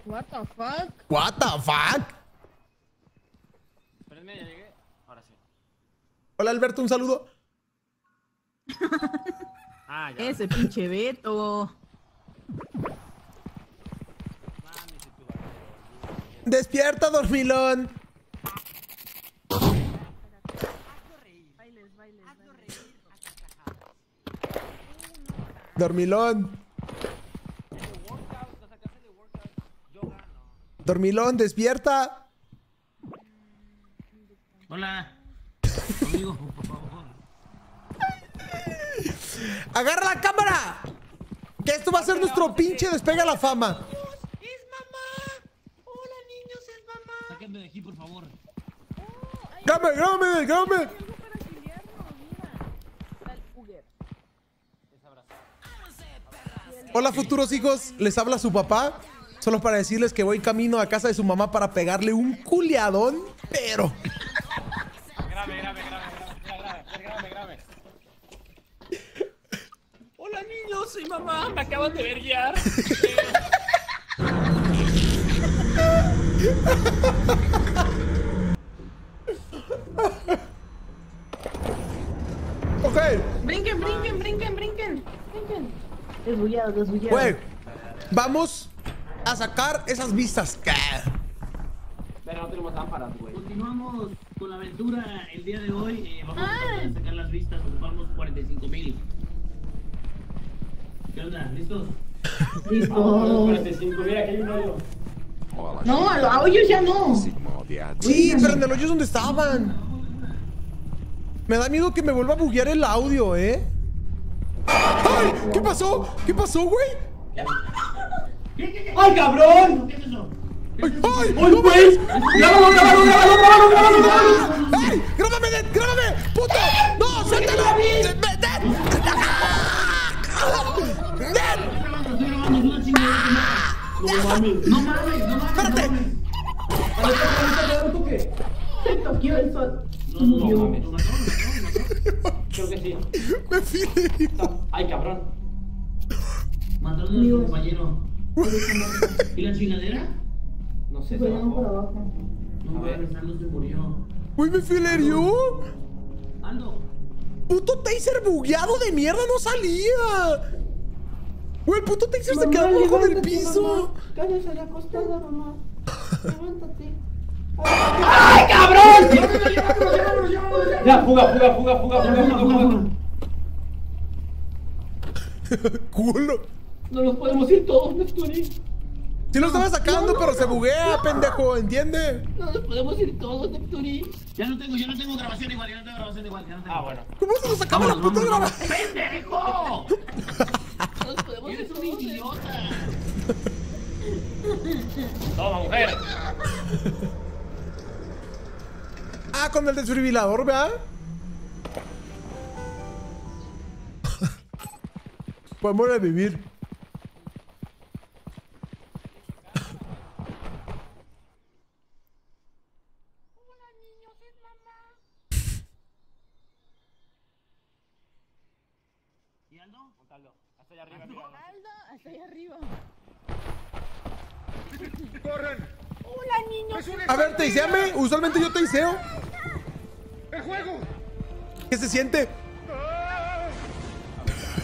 What the fuck? What the fuck? Espérenme, ya llegué. Ahora sí. Hola, Alberto, un saludo. *laughs* Ah, ya. Ese pinche Beto. Despierta, dormilón. Dormilón. Dormilón, despierta. Hola. *laughs* Amigo, por favor. ¡Agarra la cámara! Que esto va a ser nuestro pinche despega a la fama. Sáquenme de aquí, por favor. ¡Grábame, grábame, grábame! Hola, futuros hijos. Les habla su papá. Solo para decirles que voy camino a casa de su mamá para pegarle un culiadón, pero. Grave, grave, grave, grave, grave. Hola niños, soy mamá, me acaban de ver *laughs* guiar. Ok, Brinquen, brinquen, brinquen, brinquen. Brinquen. Desbullado, desbullado. güey. Vamos a sacar esas vistas. Pero no tenemos lámparas, güey. Continuamos con la aventura el día de hoy. Eh, vamos Ah. a sacar las vistas, ocupamos 45 mil. ¿Qué onda? ¿Listos? Vamos, 45, mira, aquí hay un hoyo. No, a, lo- a ellos ya no. Sí, pero en el hoyo es donde estaban. Me da miedo que me vuelva a buguear el audio, ¿eh? ¿Qué pasó? ¿Qué pasó, güey? ¡Ay, cabrón! ¡Ay! ¡Ay! ¡Ay, güey! ¡Grábalo, grábalo, grábalo, grábalo, grábalo, grábalo! ¡Ay! ¡Grábame, Ned! ¡Grábame! ¡Puto! ¡No! ¡Suéltalo! ¡Ned! ¡Ned! No mames, no mames, no mames. ¡Espérate! Se toqueó el sol. No, no mames. Creo que sí. *laughs* Me fui. Ay, cabrón. Mataron a nuestro compañero. ¿Y la chingadera? No sé, se bajó. No mames, Aldo se murió. Güey, me filerió. Aldo. Puto taser bugueado de mierda no salía. Güey, el puto taser se quedó abajo del piso. Cállate la acostada, mamá. Levántate. ¡Ay, cabrón! Ya, fuga, fuga, fuga, fuga, fuga, fuga, fuga. *laughs* Culo. No nos podemos ir todos, Neptuni. Sí lo estaba sacando, pero se buguea, pendejo, ¿entiende? No nos podemos ir todos, Neptuni. Ya no tengo, ya no tengo grabación igual, ya no tengo grabación igual, ya no tengo. Ah, bueno. ¿Cómo se nos acaba la puta grabación? ¡Pendejo! No nos podemos ir un idiota. Toma, mujer. *laughs* Ah, con el desfibrilador, ¿verdad? Podemos revivir. Aldo. Hasta allá arriba. Aldo, hasta allá arriba. *laughs* ¡Corren! A ver, teiseame. Usualmente yo teiseo. ¡El juego! ¿Qué se siente?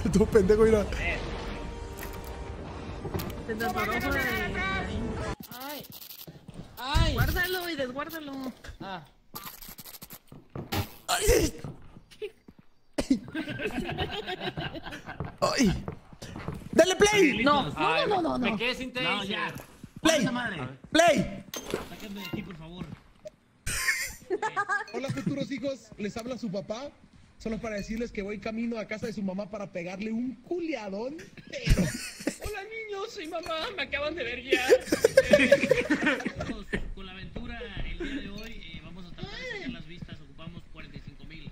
*laughs* Tú, pendejo, mira. Se te atoró por el- Ay. Ay. Guárdalo y desguárdalo. Ah. Ay. Ay. ¡Dale play! No, no, no, no, no. Me quedé sin taser. ¡Play! ¡Play! Sáquenme de aquí, por favor. Hola futuros hijos, les habla su papá. Solo para decirles que voy camino a casa de su mamá para pegarle un culiadón. Pero Hola, niños, soy mamá. Me acaban de ver ya. *laughs* Con la aventura el día de hoy. eh, vamos a tratar de sacar las vistas. Ocupamos 45 mil.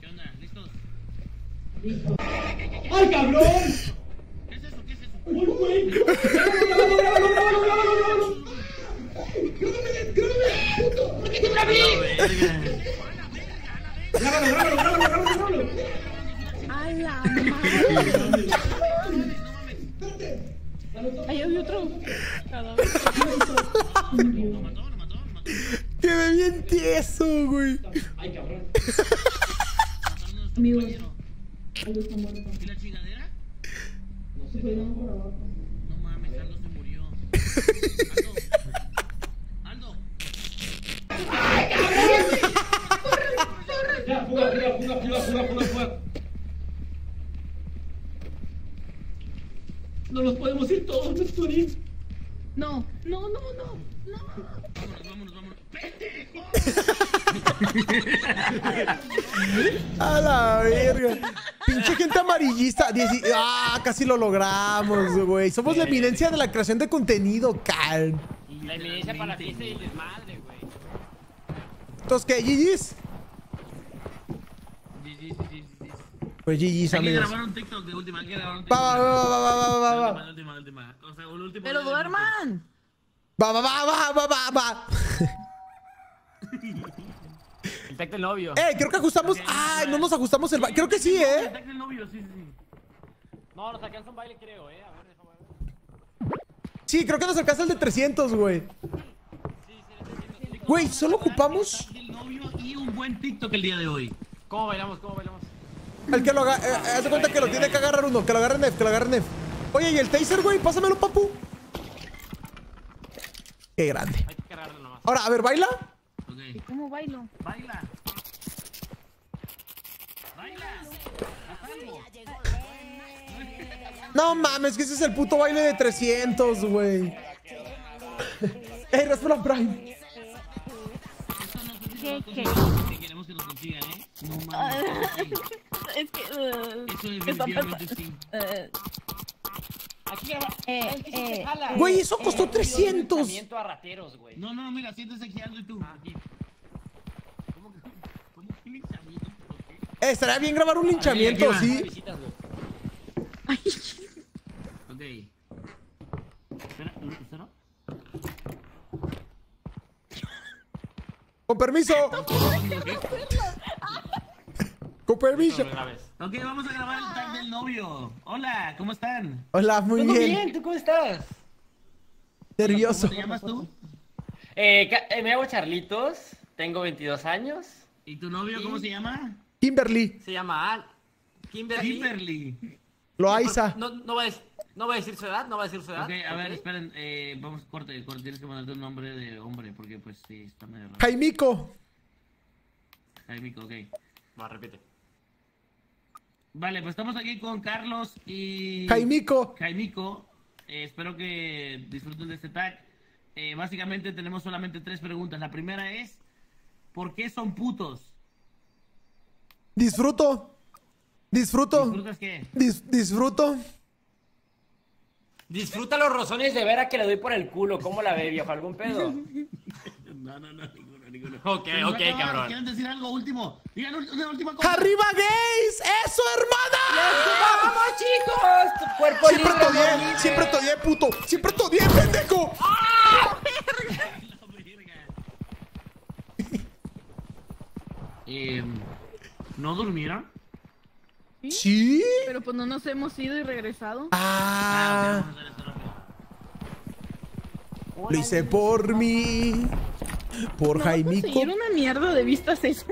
¿Qué onda? ¿Listos? ¡Ay, cabrón! Lo logramos, güey. Somos la eminencia de la creación de contenido, Cal. La eminencia para la fiesta y el desmadre, güey. Entonces, ¿qué? ¿GG's? Sí, sí, sí, sí, sí. Pues GG's, Hay que amigos. grabar un TikTok de última, hay que grabar un Va, TikTok. va, va, va, va, va, va, va. Última, última, última. O sea, un último Pero duerman. Va, va, va, va, va, va, va. El tec del novio. Eh, creo que ajustamos. Ay, no nos ajustamos el. ba- Creo que sí, El eh. tag del novio, sí, sí, sí. No, nos alcanza un baile, creo, eh. A ver, déjame ver. Sí, creo que nos alcanza el de 300, güey. Güey, solo ocupamos del novio y un buen TikTok el día de hoy. ¿Cómo bailamos? ¿Cómo bailamos? el que lo haga. Eh, haz de cuenta que lo tiene que agarrar uno. Que lo agarre Nef, que lo agarre Nef. Oye, ¿y el taser, güey? Pásamelo, papu. Qué grande. Hay que cargarlo nomás. Ahora, a ver, baila. Ok. ¿Y cómo bailo? Baila. No mames, que ese es el puto baile de 300, güey. Ey, Raspberry Prime. ¿Qué, qué? Que queremos que nos consigan, ¿eh? No mames. Es que. uh, Eso definitivamente sí. Eh, Aquí. Eh, ¿Sabes qué sí se eh, jala? Güey, eso costó Eh, 300. linchamiento a rateros, güey. No, no, mira, siéntese aquí Aldo y tú. Aquí. ¿Cómo que, cómo que linchamiento? Eh, estaría bien grabar un linchamiento, sí. Visitas. Ok. Espera, ¿no? ¿Espera? Con permiso. *laughs* *laughs* Con permiso. Ok, vamos a grabar el tag del novio. Hola, ¿cómo están? Hola, muy bien. bien, ¿tú cómo estás? Nervioso. ¿Cómo te llamas tú? Eh, eh, me llamo Charlitos, tengo 22 años. ¿Y tu novio cómo se llama? Kimberly. Se llama Al. Kimberly. Kimberly. Loaiza. No, no, va a decir, no va a decir su edad, no va a decir su edad. Ok, a ver, esperen, eh, vamos, corte, corte, tienes que mandarte un nombre de hombre, porque pues sí, está medio raro. Jaimico. Jaimico, ok. Va, repite. Vale, pues estamos aquí con Carlos y... Jaimico. Jaimico. Eh, espero que disfruten de este tag. Eh, básicamente tenemos solamente tres preguntas. La primera es, ¿por qué son putos? Disfruto. Disfruto. ¿Disfrutas qué? Dis- disfruto. Disfruta los rozones de vera que le doy por el culo. ¿Cómo la ve, viejo? ¿Algún pedo? *laughs* No, no, no, ninguno, ninguno. Ok, Pero ok, acabar. cabrón. ¿Quieren decir algo último? Digan un- una última cosa. ¡Arriba gays! ¡Eso, hermana! ¡Vamos, chicos! Tu cuerpo Siempre libre, libre. siempre bien, puto. Siempre bien, pendejo. *laughs* Eh, *laughs* ¿No durmieron? ¿Sí? Pero pues no nos hemos ido y regresado. Ah. Lo hice por mí. Por Jaimico. Conseguir una mierda de vistas eso.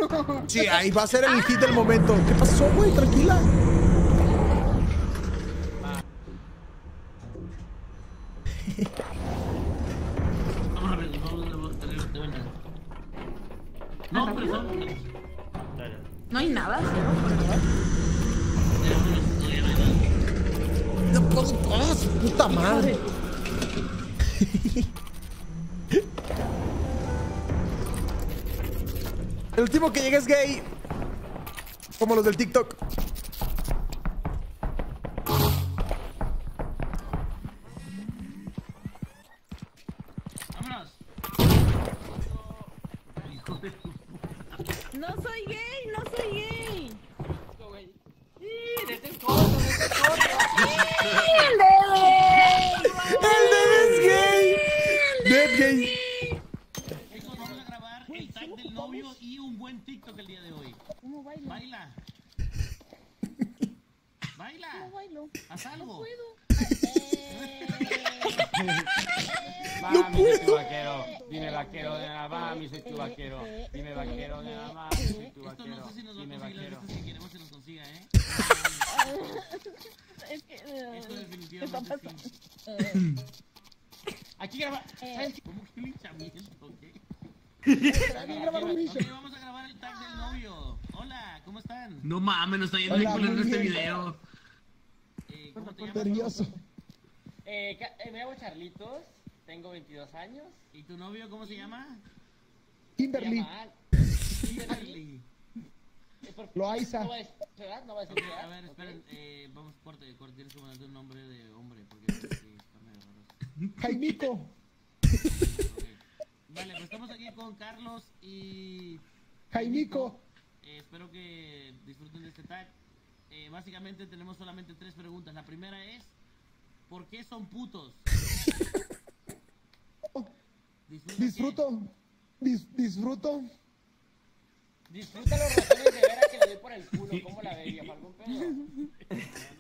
Sí, ahí va a ser el hit del momento. ¿Qué pasó, güey? Tranquila. Gay. Como los del TikTok. *clears throat* Aquí graba. ¿Cómo que linchamiento? ¿Qué? vamos a grabar el tag del novio. Hola, ¿cómo están? No mames, nos está yendo Hola, bien este video. Eh, ¿Cómo te llamas? Nervioso. Eh, eh, me llamo Charlitos, tengo 22 años. ¿Y tu novio cómo se llama? Se Kimberly. Kimberly. *laughs* Eh, Loaiza. No va a decir no va a decir a ver, esperen, eh, vamos corte, corte, tienes que mandarte un nombre de hombre, porque sí, está medio raro. Jaimico. Vale, pues estamos aquí con Carlos y... Jaimico. Eh, espero que disfruten de este tag. Eh, básicamente tenemos solamente tres preguntas. La primera es, ¿por qué son putos? Disfruto. Dis- disfruto. Disfruta los razones de vera que le doy por el culo. ¿Cómo la ve, viejo? ¿Algún pedo? *laughs*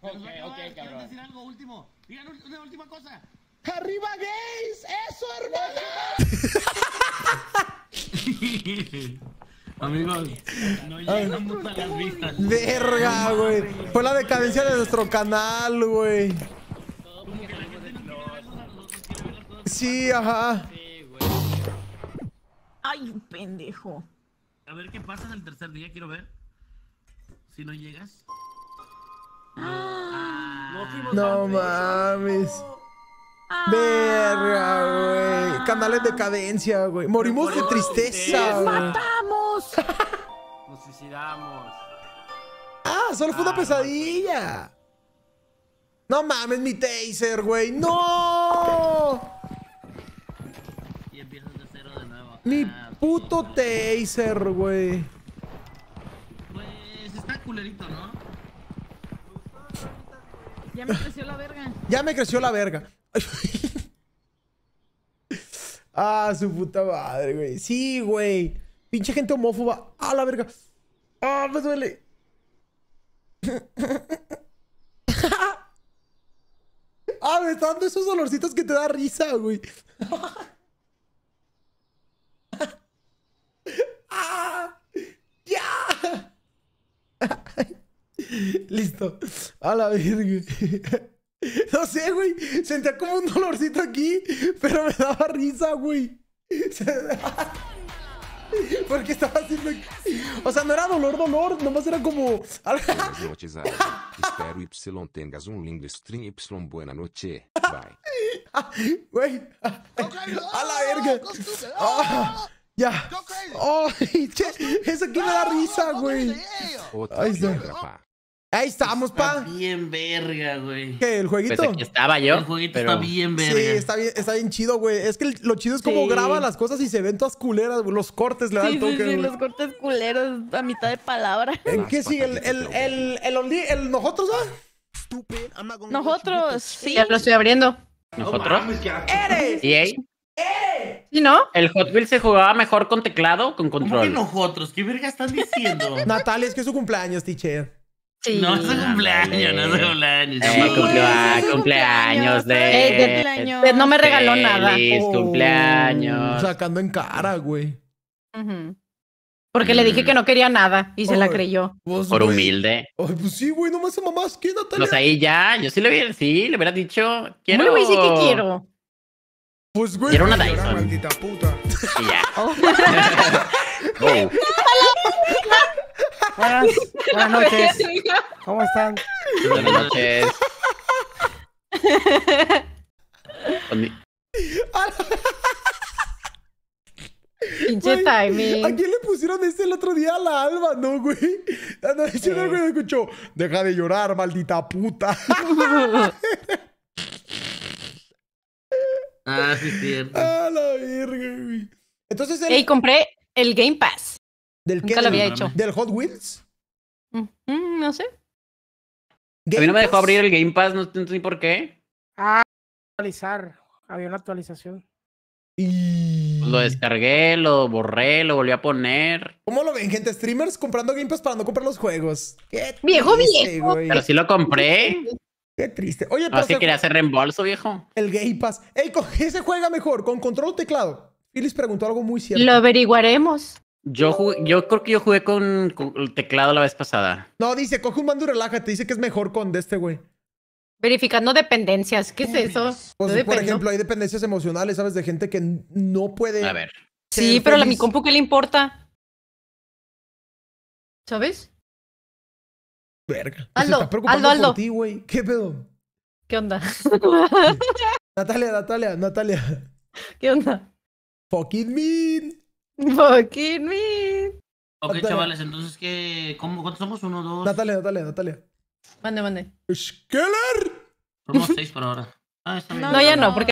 Ok, ok, ¿Quieren cabrón. decir algo último? Digan un- una última cosa. ¡Arriba gays! ¡Eso, hermano! Amigos, No llegamos a las vistas. Verga, güey. Fue la decadencia de nuestro canal, güey. Sí, ajá. Ay, pendejo. a ver qué pasa en el tercer día, quiero ver. si no llegas. No mames. Verga, güey. Canal en decadencia, güey. Morimos de tristeza, güey. ¡Matamos! Nos suicidamos. Ah, solo fue una pesadilla. No mames, mi taser, güey. ¡No! Y empiezas de cero de nuevo. Mi puto taser, güey. Pues está culerito, ¿no? Ya me creció la verga. Ya me creció la verga. *laughs* ah, su puta madre, güey. Sí, güey. Pinche gente homófoba. Ah, la verga. Ah, me duele. *laughs* ah, me está dando esos dolorcitos que te da risa, güey. ah, ya. *laughs* Listo. A la verga. *laughs* No sé, güey. Sentía como un dolorcito aquí, pero me daba risa, güey. *laughs* Porque estaba haciendo. O sea, no era dolor, dolor. Nomás era como. Espero Y tengas un lindo stream Y. Buena noche. Bye. Güey. A la verga. Ah, ya. Ay, che, eso aquí me da risa, güey. Ahí está. Ahí estamos, pa. Bien verga, güey. ¿Qué? ¿El jueguito? Pues aquí estaba yo. El jueguito pero- está bien Sí, verga. está bien, está bien chido, güey. Es que el- lo chido es como Sí. graba las cosas y se ven todas culeras, güey. Los cortes le dan Sí, toque, sí, sí, güey. los cortes culeros a mitad de palabra. *laughs* ¿En qué sigue? ¿El, el, el, el, only- el nosotros, ah? Nosotros, sí. Ya lo estoy abriendo. ¿Nosotros? ¡Eres! ¿Y ahí? ¿Sí, no? ¿El Hot Wheels se jugaba mejor con teclado o con ¿Cómo que control? nosotros? ¿Qué verga están diciendo? *laughs* Natalia, es que es su cumpleaños, teacher. Sí. No es su cumpleaños, no es su cumpleaños. Eh, cumplió- ah, cumpleaños de... Feliz cumpleaños. de- No me regaló nada. Feliz cumpleaños. Sacando en cara, güey. Porque le dije que no quería nada y se la Ay, creyó. Pues, Por humilde. Ay, pues sí, güey, no me hace mamás. ¿Qué, Natalia? Pues ahí ya, yo sí le hubiera, sí, le hubiera dicho, quiero... ¿Cómo le voy a decir que quiero? Pues, güey. Quiero una Dyson. Maldita puta. Y ya. Oh. *laughs* Oh. *laughs* Buenas, buenas noches. ¿Cómo están? Buenas noches. *laughs* Pinche timing. ¿A quién le pusieron este el otro día a la Alba, no, güey? Ah, no, sí, no, güey, escuchó. Deja de llorar, maldita puta. *laughs* Ah, sí, cierto. A la verga, güey. Entonces, el, Ey, compré el Game Pass. ¿Del nunca lo había ¿Del- hecho. ¿Del Hot Wheels? Mm, no sé. A mí no me dejó abrir el Game Pass, no sé por qué. Ah, actualizar. Había una actualización. Y... Lo descargué, lo borré, lo volví a poner. ¿Cómo lo ven, gente? Streamers comprando Game Pass para no comprar los juegos. Qué Viejo, triste, viejo. güey. Pero sí lo compré. Qué triste. Oye, No pero se- quería hacer reembolso, viejo. el Game Pass. Ey, ¿con qué se juega mejor? ¿Con control o teclado? Phyllis preguntó algo muy cierto. Lo averiguaremos. Yo, jugué- yo creo que yo jugué con, con el teclado la vez pasada. No, dice, coge un mando y relájate. Dice que es mejor con de este, güey. Verificando dependencias. ¿Qué es eso? Pues, por ejemplo, hay dependencias emocionales, ¿sabes? De gente que no puede. A ver. Sí, pero a mi compu, ¿qué le importa? ¿Sabes? Verga. Aldo, se está preocupando Aldo, por Aldo. ti, güey. ¿Qué pedo? ¿Qué onda? *laughs* Natalia, Natalia, Natalia. ¿Qué onda? Fucking mean. Fucking me. Ok, Natalia. chavales, entonces, ¿qué? ¿Cómo, ¿cuántos somos? Uno, dos. Natalia, Natalia, Natalia. Mande, mande. ¡Skeller! Somos seis por ahora. Ah, está bien. No, ya no, porque